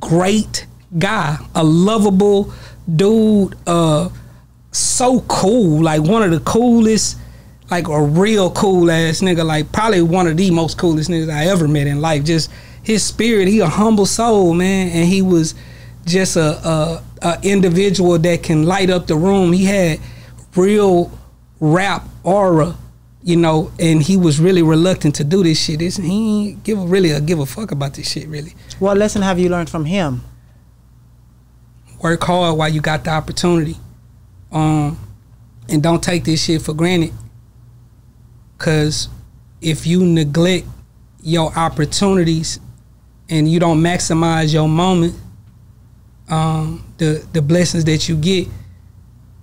great guy, a lovable dude, uh, so cool, like one of the coolest, like a real cool ass nigga, like probably one of the most coolest niggas I ever met in life. Just his spirit, he a humble soul, man, and he was just a, a, a individual that can light up the room. He had real rap aura, you know, and he was really reluctant to do this shit. It's, he ain't give a, really a give a fuck about this shit, really. What lesson have you learned from him? work hard while you got the opportunity. Um, and don't take this shit for granted. Cause if you neglect your opportunities and you don't maximize your moment, um, the the blessings that you get,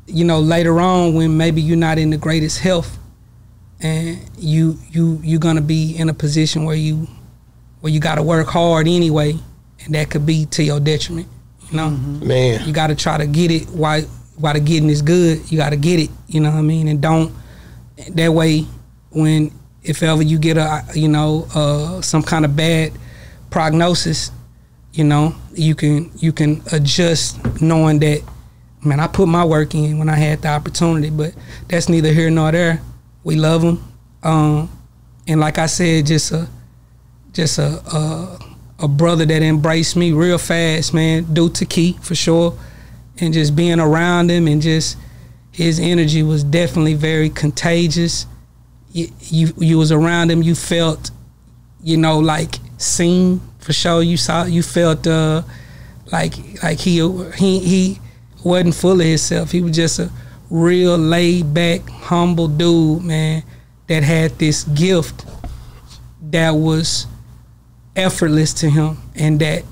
you know, later on when maybe you're not in the greatest health, and you you you're gonna be in a position where you where you got to work hard anyway, and that could be to your detriment. You know, Man. you got to try to get it while while the getting is good. You got to get it. You know what I mean? And don't that way when if ever you get a you know uh, some kind of bad prognosis, you know you can you can adjust knowing that man I put my work in when I had the opportunity, but that's neither here nor there. We love them, um, and like I said, just a just a, a a brother that embraced me real fast, man. Due to Key for sure, and just being around him and just his energy was definitely very contagious. You you, you was around him, you felt, you know, like seen for sure. You saw, you felt uh, like like he he he wasn't full of himself. He was just a real laid back, humble dude, man, that had this gift that was effortless to him and that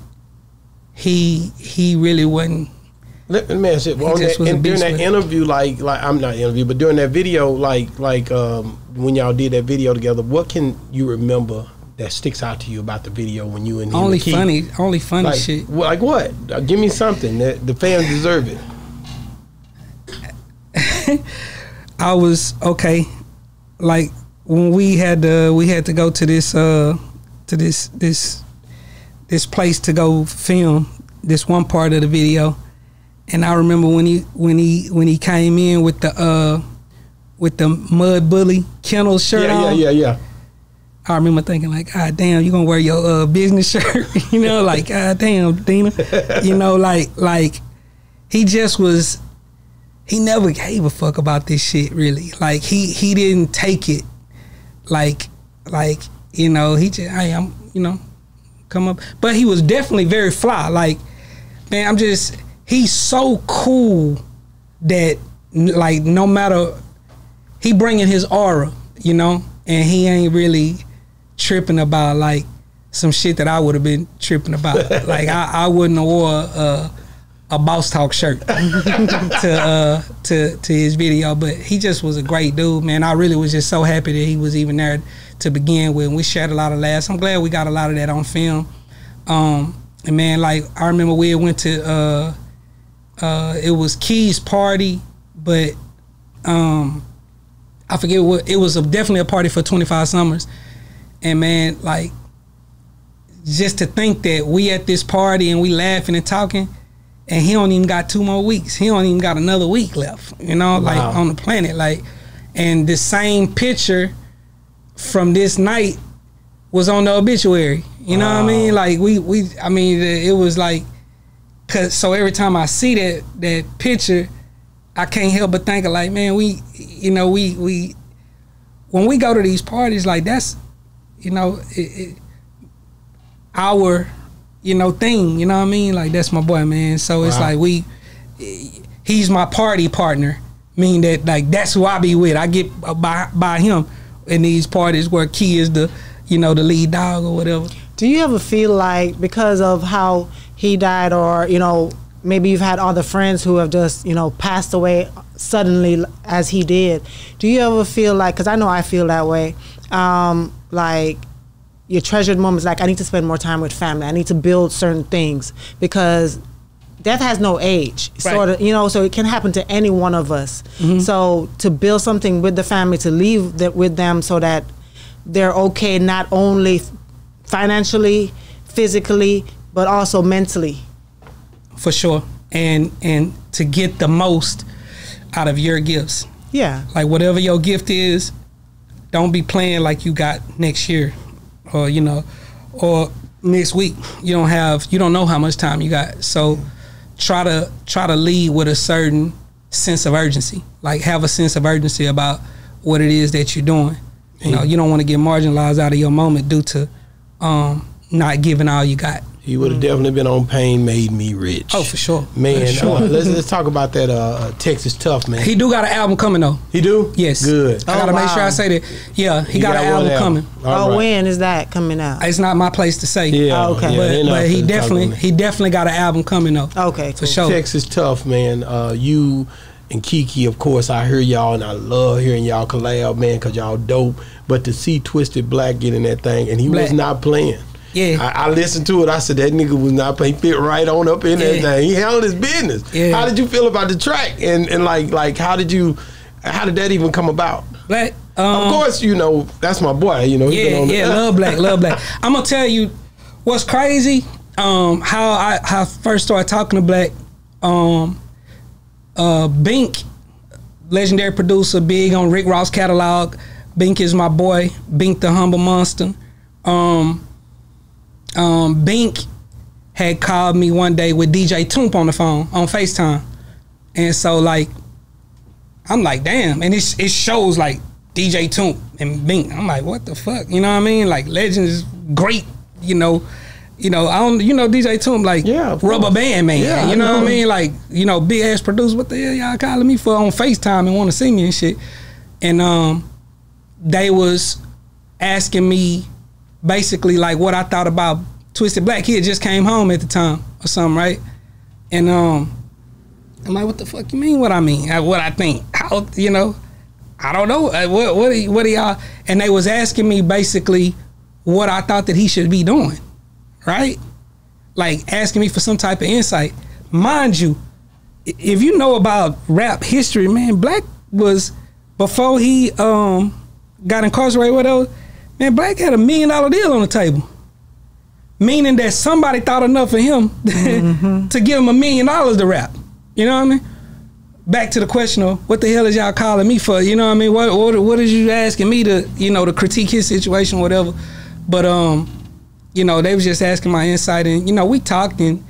he he really wasn't Let, let me ask you, just that, and during that interview, like, like I'm not interview, but during that video, like, like um, when y'all did that video together, what can you remember that sticks out to you about the video when you and him only Keith? funny only funny like, shit. wh- like what? Uh, give me something that the fans deserve it. I was okay. Like when we had to we had to go to this uh to this this this place to go film this one part of the video. And I remember when he when he when he came in with the uh with the mud bully kennel shirt Yeah, on. yeah, yeah, yeah. I remember thinking like, God damn, you gonna wear your uh, business shirt? you know, like God damn, Dina. you know, like like he just was. He never gave a fuck about this shit. Really, like he he didn't take it. Like like you know he just hey I'm you know come up, but he was definitely very fly. Like man, I'm just he's so cool that like no matter he bringing his aura, you know, and he ain't really tripping about like some shit that I would have been tripping about. like I, I wouldn't have wore a, a boss talk shirt to uh to to his video, but he just was a great dude, man. I really was just so happy that he was even there to begin with. And We shared a lot of laughs. I'm glad we got a lot of that on film. Um and man, like I remember we went to uh uh it was Key's party, but um I forget what it was a, definitely a party for 25 summers. And man, like just to think that we at this party and we laughing and talking and he don't even got two more weeks. He don't even got another week left, you know, like on the planet. Like and the same picture from this night was on the obituary. You know what I mean? Like we we I mean it was like cause so every time I see that that picture I can't help but think of like, man, we, you know, we we when we go to these parties, like that's, you know, it, it, our, you know, thing. You know what I mean? Like that's my boy, man. So it's like we, he's my party partner. Mean that like that's who I be with. I get by by him in these parties where Key is the, you know, the lead dog or whatever. Do you ever feel like because of how he died, or you know, maybe you've had other friends who have just you know passed away suddenly as he did? Do you ever feel like? Because I know I feel that way. Um, like your treasured moments. Like I need to spend more time with family. I need to build certain things because death has no age Right. sort of you know so it can happen to any one of us so to build something with the family to leave that with them so that they're okay not only financially physically but also mentally. For sure. And and to get the most out of your gifts. Yeah. Like whatever your gift is don't be playing like you got next year or you know or next week. You don't have you don't know how much time you got. So try to try to lead with a certain sense of urgency. Like have a sense of urgency about what it is that you're doing. You know you don't want to get marginalized out of your moment due to um not giving all you got He would have definitely been on Pain Made Me Rich. oh for sure Man, For sure. uh, let's let's talk about that uh, uh, Texas Tough man. he do got an album coming though He do? Yes. Good. I gotta Oh, make sure. I say that. Yeah, he, He got, an one album coming. All oh right. when is that coming out It's not my place to say. Yeah, Oh, okay. yeah, but, but he definitely he definitely got an album coming though. okay for cool. sure. Texas Tough man. Uh, you and Keke, of course, I hear y'all and I love hearing y'all collab, man, cause y'all dope. But to see Twisted Black get in that thing and he was not playing. Yeah. I, I listened to it. I said that nigga was not playing. Fit right on up in that thing. He handled his business. Yeah. How did you feel about the track? And and like like how did you how did that even come about? Black. Um, of course, you know that's my boy. You know, Yeah, on the- yeah, love black, love black. I'm gonna tell you what's crazy. Um, how I how I first started talking to black. Um, uh, Bink, legendary producer, big on Rick Ross catalog. Bink is my boy. Bink the humble monster. Um, um, Bink had called me one day with DJ Toomp on the phone on Facetime, and so like I'm like, damn, and it it shows like DJ Toomp and Bink. I'm like, what the fuck? You know what I mean? Like Legend is great, you know. You know, I don't you know DJ Toomp like Yeah, rubber course. band man. Yeah, you know, what. I mean? Like, you know, big ass producer, what the hell y'all calling me for on FaceTime and wanna see me and shit. And um they was asking me basically like what I thought about Twisted Black. He had just came home at the time or something, right? And um I'm like, what the fuck you mean? What I mean? What I think? How you know? I don't know. Uh, What what do- what do y'all? And they was asking me basically what I thought that he should be doing, right? Like asking me for some type of insight. Mind you, if you know about rap history, man, Black was before he um got incarcerated. Whatever, man, Black had a million dollar deal on the table. Meaning that somebody thought enough of him to give him a million dollars to rap. You know what I mean? Back to the question of what the hell is y'all calling me for? You know what I mean? What what what is you asking me to you know to critique his situation, whatever? But um, you know they was just asking my insight, and you know we talked and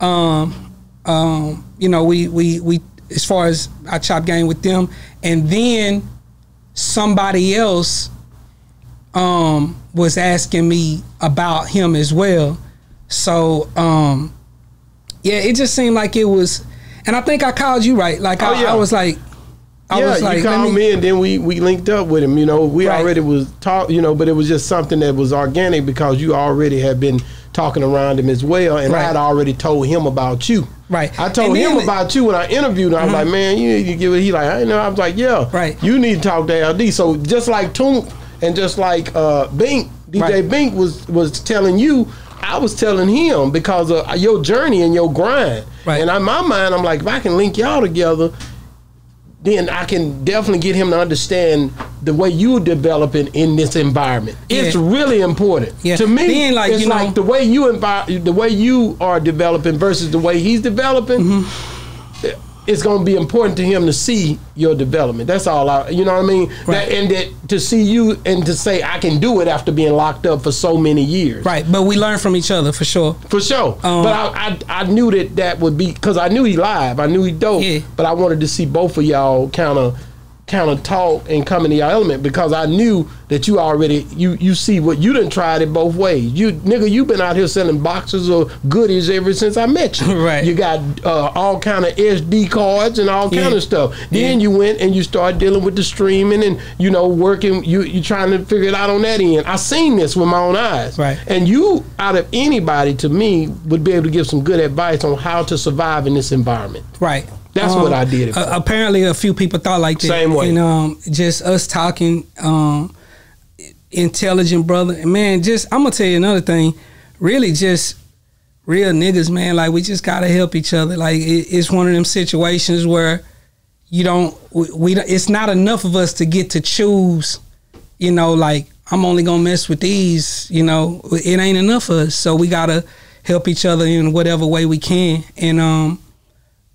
um um you know we we we as far as I chop game with them, and then somebody else um was asking me about him as well. So um yeah, it just seemed like it was and I think I called you right. Like Oh, I, yeah. I was like I yeah, was like you called me- me, and then we we linked up with him. You know, we Right. already was talk. You know, but it was just something that was organic because you already had been talking around him as well, and I had already told him about you. Right. I told him Mm-hmm. about you when I interviewed him. I was like, man, you need to give it. He like, I know. I was like, yeah. Right. You need to talk to Al D. So just like Toomp and just like uh, Bink, DJ Right. Bink was was telling you. I was telling him because of your journey and your grind. Right. And in my mind, I'm like, if I can link y'all together, then I can definitely get him to understand the way you're developing in this environment. It's really important Yeah. to me. Being like, it's you know- like the way you envi- the way you are developing versus the way he's developing. Mm-hmm. It's going to be important to him to see your development. That's all I, you know what I mean? Right. That, and that to see you and to say I can do it after being locked up for so many years. Right, but we learn from each other for sure. For sure. Um, but I, I I knew that that would be because I knew he live. I knew he dope. Yeah. But I wanted to see both of y'all kind of kind of talk and come in your element because I knew that you already you you see what you done tried it both ways. You nigga, you been out here selling boxes of goodies ever since I met you. Right. You got uh, all kind of SD cards and all kind Yeah. of stuff. Then you went and you started dealing with the streaming and you know working. You you trying to figure it out on that end. I seen this with my own eyes. Right. And you, out of anybody, to me, would be able to give some good advice on how to survive in this environment. Right. That's what I did uh, apparently, a few people thought like that. Same way. And um, just us talking, um, intelligent brother. And man, just I'm gonna tell you another thing. Really, just real niggas, man. Like we just gotta help each other. Like it, it's one of them situations where you don't. We, we it's not enough of us to get to choose. You know, like I'm only gonna mess with these. You know, it ain't enough of us. So we gotta help each other in whatever way we can. And um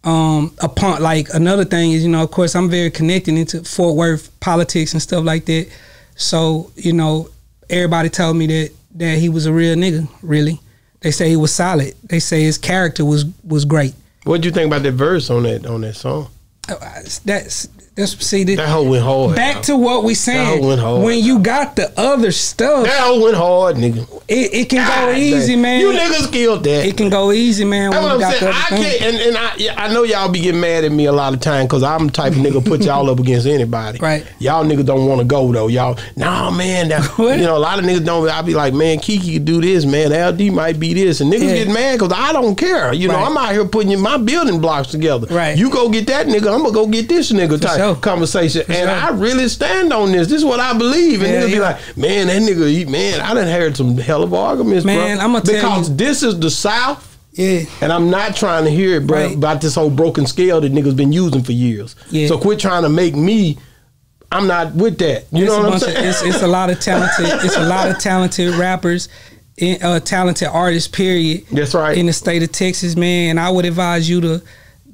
um upon like another thing is you know of course i'm very connected into fort worth politics and stuff like that. So you know everybody told me that that he was a real nigga really. They say he was solid. They say his character was was great. What do you think about that verse on that on that song? Uh, that's That's see the, That hoe went hard. back to what we saying. hoe went hard. When you got the other stuff, that hoe went hard, nigga. it, it can go God easy, damn. man. You niggas killed that. it can go easy, man. That's When what you I'm saying. I thing. can't, and, and I, yeah, I know y'all be getting mad at me a lot of time because I'm the type of nigga put y'all up against anybody. Right. Y'all niggas don't want to go though. Y'all, nah, man. That, you know, a lot of niggas don't. I be like, man, Keke could do this, man. Al D might be this, and niggas Yeah. get mad because I don't care. You know, I'm out here putting my building blocks together. Right. You go get that nigga. I'm gonna go get this nigga type sure. conversation, and sure. I really stand on this. This is what I believe, and Yeah, be yeah. like, man, that nigga, man, I done heard some hell of arguments, Man, bro. I'ma tell because you- this is the South. Yeah. And I'm not trying to hear it, bro, Right. about this whole broken scale that niggas been using for years. Yeah. So quit trying to make me. I'm not with that. You it's know what I'm saying? Of, it's, it's a lot of talented. it's a lot of talented rappers, in- uh, talented artists. Period. That's right. In the state of Texas, man, and I would advise you to,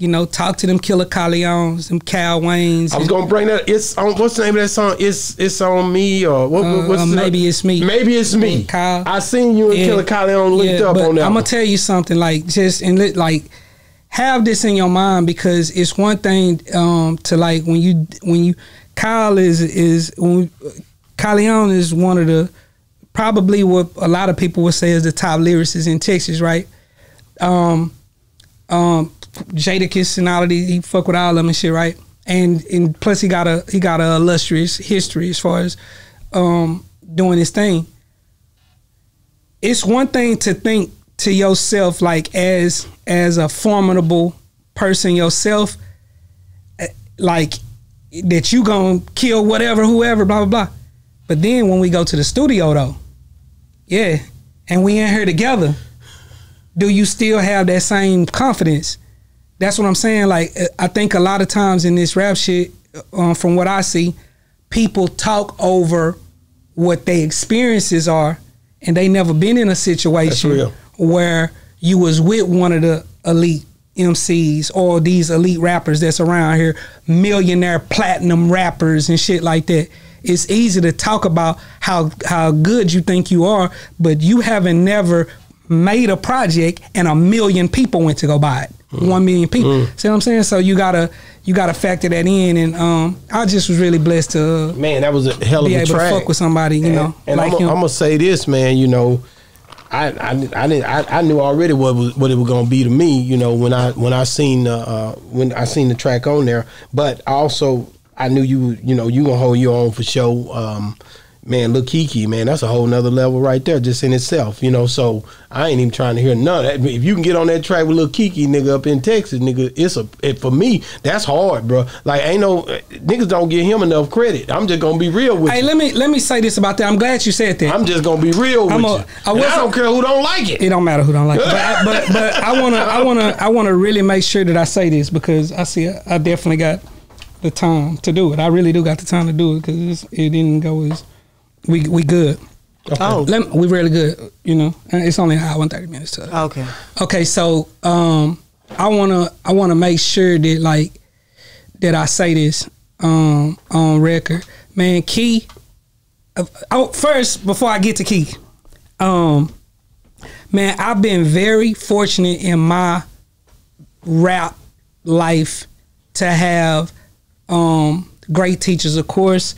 you know, talk to them Killer Leons, them Cal Waynes. I was gonna bring that. It's on. What's the name of that song? It's it's on me or what? Uh, what's uh, Maybe It's Me. Maybe it's me. Kyle. I seen you and Killa Kyleon linked up but on that. I'm gonna tell you something. Like just and like have this in your mind because it's one thing um, to like when you when you Kyle is is when Kyleon is one of the probably what a lot of people would say is the top lyricists in Texas, right? Um, um, Jadakiss and all of these, he fuck with all of them and shit, right? And and plus he got a he got a illustrious history as far as um doing his thing. It's one thing to think to yourself like as as a formidable person yourself, eh, like that you gonna kill whatever, whoever, blah blah blah. But then when we go to the studio though, yeah, and we in here together, do you still have that same confidence? That's what I'm saying. Like uh, I think a lot of times in this rap shit, um, from what I see, people talk over what their experiences are, and they never been in a situation where you was with one of the elite MCs or these elite rappers that's around here, millionaire platinum rappers and shit like that. It's easy to talk about how how good you think you are, but you haven't never made a project and a million people went to go buy it. One million people. See what I'm saying? So you gotta you gotta factor that in. And um, I just was really blessed to uh, man, that was a hell of a track. to fuck with somebody, you and, know, and like I'm, gonna say this, man. You know, I I I, didn't, I, I knew already what was, what it was gonna be to me. You know, when I when I seen uh, uh when I seen the track on there, but also I knew you you know you gonna hold your own for show. Um, man, look Kiki, man, that's a whole nother level right there, just in itself. You know, so I ain't even trying to hear none of that. If you can get on that track with Lil Keke, nigga, up in Texas, nigga, it's a it, for me. That's hard, bro. Like ain't no niggas don't give him enough credit. I'm just gonna be real with Hey, you. Hey, let me let me say this about that. I'm glad you said that. I'm just gonna be real with I'm you. a- I And I, wasn't- don't care who don't like it. it don't matter who don't like it. But, I- but but I wanna I wanna I wanna really make sure that I say this because I see I definitely got the time to do it. I really do got the time to do it because it didn't go as we we good. Oh, Let, we really good. You know, And it's only an hour and thirty minutes to. okay. Okay, so um, I wanna I wanna make sure that like that I say this um on record, man. Key. uh, Oh, first before I get to Key, um, man, I've been very fortunate in my rap life to have um great teachers. Of course,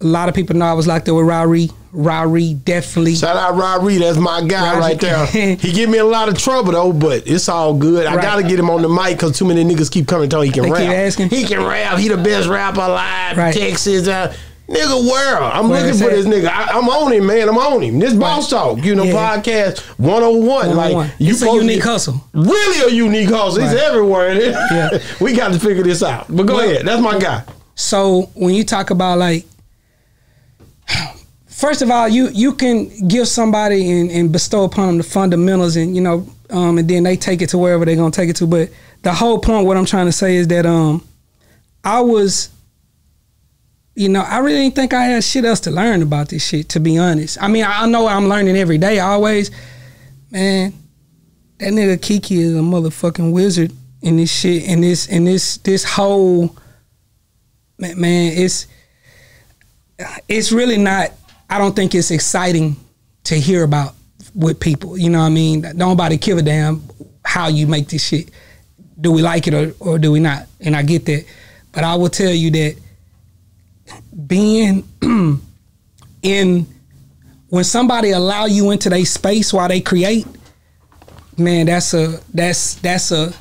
a lot of people know I was locked up with Rowry. Rowry definitely. Shout out Reed, that's my guy Roger- right there. he give me a lot of trouble though, but it's all good. I Right. gotta get him on the mic because too many niggas keep coming telling he can They rap. keep asking? He can rap. He the best rapper alive. Right. Texas. Uh, nigga, where? I'm Where looking for that? this nigga. I, I'm on him, man. I'm on him. This boss talk, you know, Yeah. podcast 101. Like you It's a to unique hustle. Really a unique hustle. He's Right. everywhere. Yeah. we got to figure this out. But go Well- ahead. That's my guy. So when you talk about like, first of all, you you can give somebody and, and bestow upon them the fundamentals, and you know, um, and then they take it to wherever they're gonna take it to. But the whole point, what I'm trying to say is that um, I was, you know, I really didn't think I had shit else to learn about this shit. To be honest, I mean, I know I'm learning every day, always, man. That nigga Keke is a motherfucking wizard in this shit, and this and this this whole man, man, it's it's really not. I don't think it's exciting to hear about with people. You know what I mean? Nobody give a damn how you make this shit. Do we like it or, or do we not? And I get that, But I will tell you that being in when somebody allow you into their space while they create, man, that's a that's that's a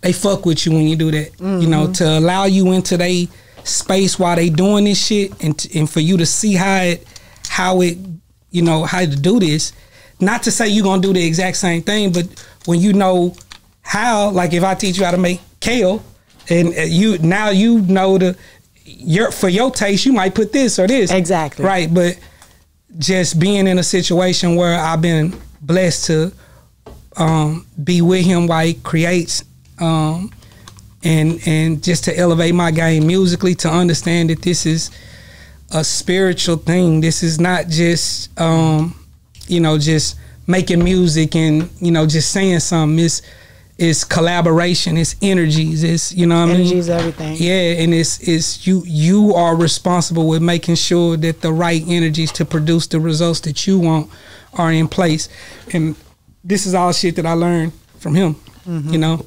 they fuck with you when you do that. You know, mm-hmm. to allow you into their space while they doing this shit, and t- and for you to see how it how it you know how to do this. Not to say you're gonna do the exact same thing, but when you know how, like if I teach you how to make kale, and uh, you now you know the your for your taste, you might put this or this Exactly. right, but just being in a situation where I've been blessed to um, be with him while he creates, um, and and just to elevate my game musically, to understand that this is a spiritual thing. This is not just um, you know just making music and you know just saying something. It's it's collaboration. It's energies. It's you know what I mean. Everything. Yeah, and it's it's you you are responsible with making sure that the right energies to produce the results that you want are in place. And this is all shit that I learned from him. You know.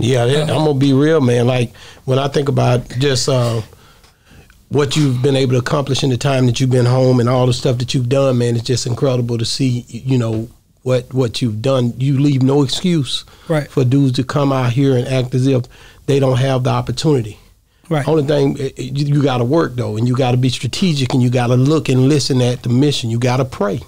Yeah, I'm gonna be real, man. Like when I think about just uh, what you've been able to accomplish in the time that you've been home and all the stuff that you've done, man, it's just incredible to see. You know what what you've done. You leave no excuse Right. for dudes to come out here and act as if they don't have the opportunity. Right. Only thing you, you got to work though, and you got to be strategic, and you got to look and listen at the mission. You got to pray.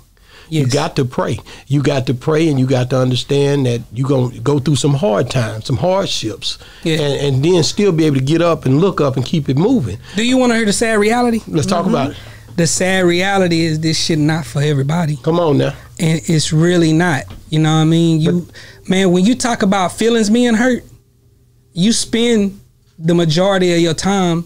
You got to pray. You got to pray, and you got to understand that you're gonna go through some hard times, some hardships, Yeah. and, and then still be able to get up and look up and keep it moving. Do you want to hear the sad reality? Let's talk mm-hmm. about it. The sad reality is this shit not for everybody. Come on now. and it's really not. You know what I mean? You man, when you talk about feelings being hurt, you spend the majority of your time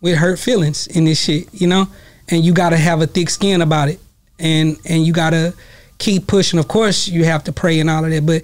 with hurt feelings in this shit, you know? And you gotta have a thick skin about it. And and you gotta keep pushing. Of course you have to pray and all of that, but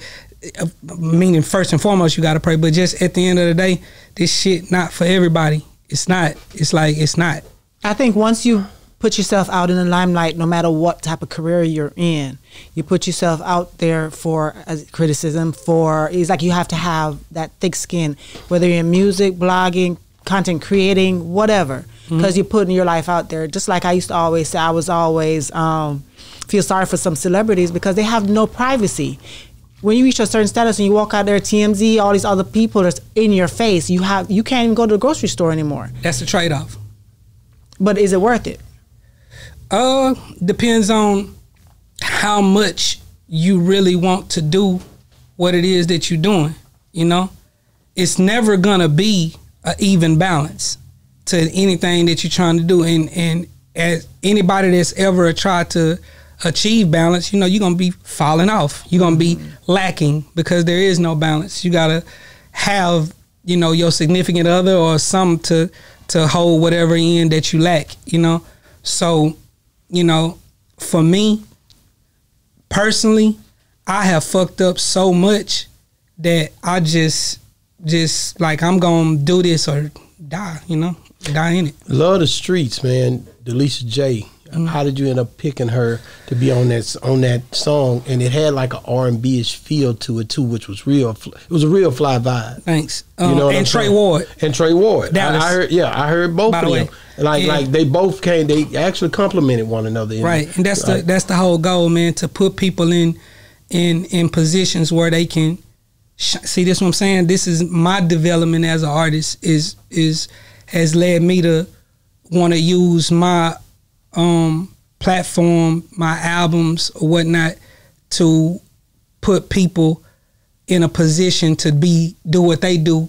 uh, meaning first and foremost you gotta pray. But just at the end of the day, this shit not for everybody. It's not. It's like it's not. I think once you put yourself out in the limelight, no matter what type of career you're in, you put yourself out there for as criticism. For it's like you have to have that thick skin, whether you're in music, blogging, content creating, whatever, because you're putting your life out there. Just like I used to always say, I was always um, feel sorry for some celebrities because they have no privacy. When you reach a certain status and you walk out there, TMZ, all these other people that's in your face, you have you can't even go to the grocery store anymore. That's the trade off. But is it worth it? Uh, depends on how much you really want to do what it is that you're doing. You know, it's never gonna be an even balance to anything that you're trying to do. And and as anybody that's ever tried to achieve balance, you know, you're gonna be falling off. You're gonna be mm-hmm. lacking because there is no balance. You gotta have you know your significant other or some to to hold whatever end that you lack. You know, so you know, for me personally, I have fucked up so much that I just just like I'm gonna do this or die, you know, die in it. Love the streets, man. Delisha J. Mm-hmm. How did you end up picking her to be on that on that song? And it had like an R and B ish feel to it too, which was real. It was a real fly vibe. Thanks. You Um, know and I'm Trey saying? Ward. and Trey Ward. I, Dallas. I heard, yeah, I heard both By of the them. way. Like, Yeah. like they both came. They actually complimented one another. Right. And that's the that's the whole goal, man, to put people in in in positions where they can sh- see this what I'm saying? This is my development as an artist is is has led me to want to use my um platform, my albums or whatnot to put people in a position to be do what they do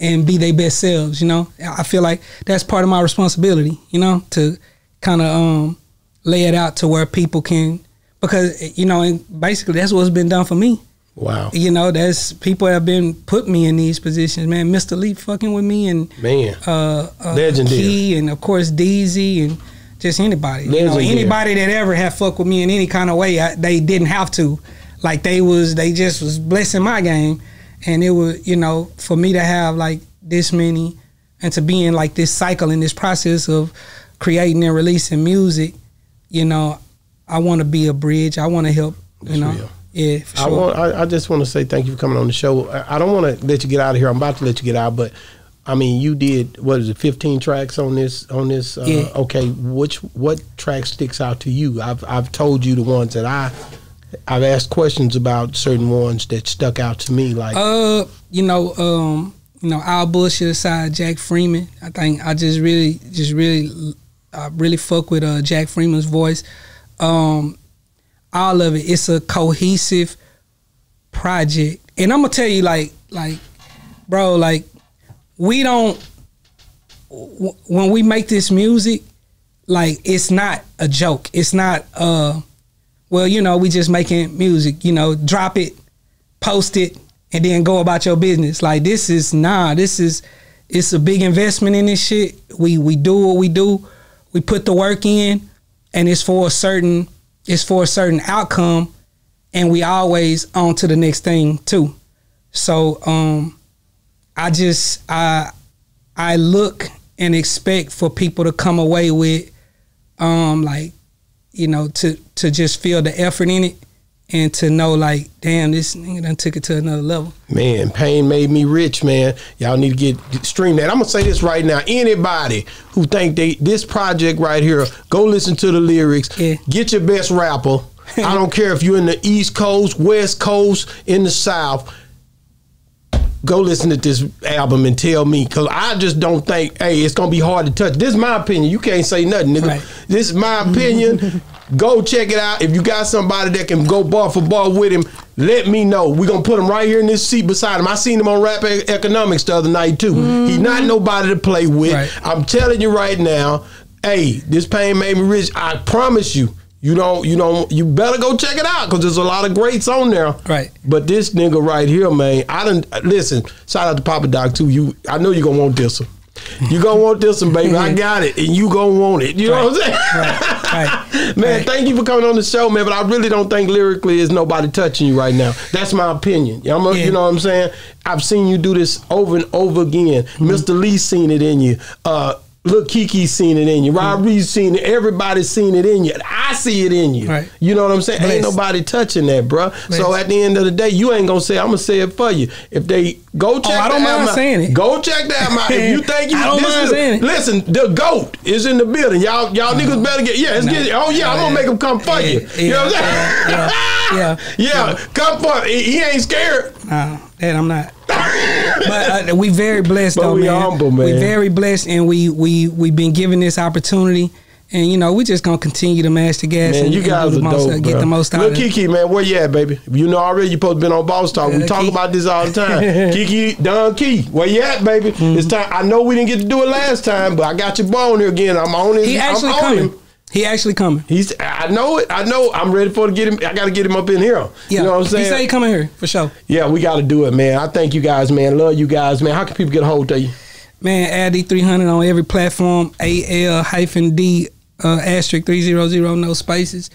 and be their best selves, you know? I feel like that's part of my responsibility, you know, to kind of um lay it out to where people can because you know, and basically that's what's been done for me. Wow, You know, that's people have been put me in these positions, man. Mr. Lee fucking with me and man. uh, uh Legendary. Key and of course DZ and just anybody. You know, anybody that ever had fuck with me in any kind of way, I, they didn't have to. Like they was, they just was blessing my game, and it was, you know, for me to have like this many, and to be in like this cycle in this process of creating and releasing music, you know, I want to be a bridge. I want to help. You That's know, real. Yeah, for I want. I, I just want to say thank you for coming on the show. I, I don't want to let you get out of here. I'm about to let you get out, but I mean, you did what is it, fifteen tracks on this on this? Uh, Yeah. Okay, which what track sticks out to you? I've I've told you the ones that I I've asked questions about certain ones that stuck out to me. Like, Uh, you know, um, you know, all bullshit aside, Jack Freeman. I think I just really, just really, I really fuck with uh, Jack Freeman's voice. Um, all of it. It's a cohesive project, and I'm gonna tell you, like, like, bro, like, we don't. When we make this music, like, it's not a joke. It's not. uh well, you know, we just making music, you know, drop it, post it, and then go about your business. Like this is nah, this is it's a big investment in this shit. We we do what we do, we put the work in, and it's for a certain it's for a certain outcome, and we always on to the next thing too. So um I just I I look and expect for people to come away with um like you know to to just feel the effort in it and to know like damn this nigga done took it to another level Man, pain made me rich, man. Y'all need to get, stream that. I'm gonna say this right now. Anybody who think they this project right here, go listen to the lyrics. Yeah. Get your best rapper. I don't care if you're in the East Coast, West Coast, in the South. Go listen to this album and tell me, cause I just don't think, hey, it's gonna be hard to touch. This is my opinion. You can't say nothing, nigga. Right. This is my opinion. go check it out. If you got somebody that can go bar for bar with him, let me know. We're gonna put him right here in this seat beside him. I seen him on Rap E- Economics the other night too. He's mm-hmm. not nobody to play with. Right. I'm telling you right now, hey, this pain made me rich. I promise you. You don't, you don't, you better go check it out because there's a lot of greats on there. Right. But this nigga right here, man, I didn't listen. Shout out to Papa Doc too. You, I know you gonna want this one. You gonna want this one, baby. I got it, and you gonna want it. You know what I'm saying? Right, right, man, right. thank you for coming on the show, man. But I really don't think lyrically is nobody touching you right now. That's my opinion. You know, Yeah. you know what I'm saying? I've seen you do this over and over again. Mm-hmm. Mr. Lee seen it in you. Uh, Look, Keke seen it in you. Rob Mm-hmm. Seen it. Everybody's seen it in you. I see it in you. Right. You know what I'm saying? Ain't nobody touching that, bruh. So at the end of the day, you ain't gonna say. I'm gonna say it for you. If they go check, Oh, I don't mind album saying it. Go check that out. If you think you, I don't mind is- saying it. Listen, the goat is in the building. Y'all, y'all niggas better get. Yeah, it's No. get. Oh yeah, I'm gonna make him come for Yeah, you. You know what I'm saying? yeah, yeah, yeah, come for. He, he ain't scared. No, that I'm not. But uh, we very blessed But though, we man. humble, We man. very blessed, and we we we've been given this opportunity, and you know we just gonna continue to mash the gas Man, and, you and guys are the most, dope, get bro. the most out Look, of it. Keke, man, where you at, baby? You know already you supposed to been on Boss Talk. we Uh, talk Key. about this all the time. Keke, Don Key, where you at, baby? Mm-hmm. It's time. I know we didn't get to do it last time, but I got your bone here again. I'm on it. He actually I'm on coming. him. He actually coming. He's. I know it. I know. I'm ready for to get him. I got to get him up in here. Yeah, You know what I'm saying? He say he coming here for sure. yeah, we got to do it, man. I thank you guys, man. Love you guys, man. How can people get a hold of you? Man, add D three hundred on every platform. A L hyphen D uh, asterisk three zero zero no spaces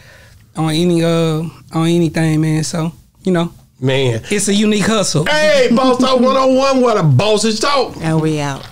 on any uh on anything, man. So you know Man. it's a unique hustle. Hey, Boss Talk 101, what a boss is talk. And we out.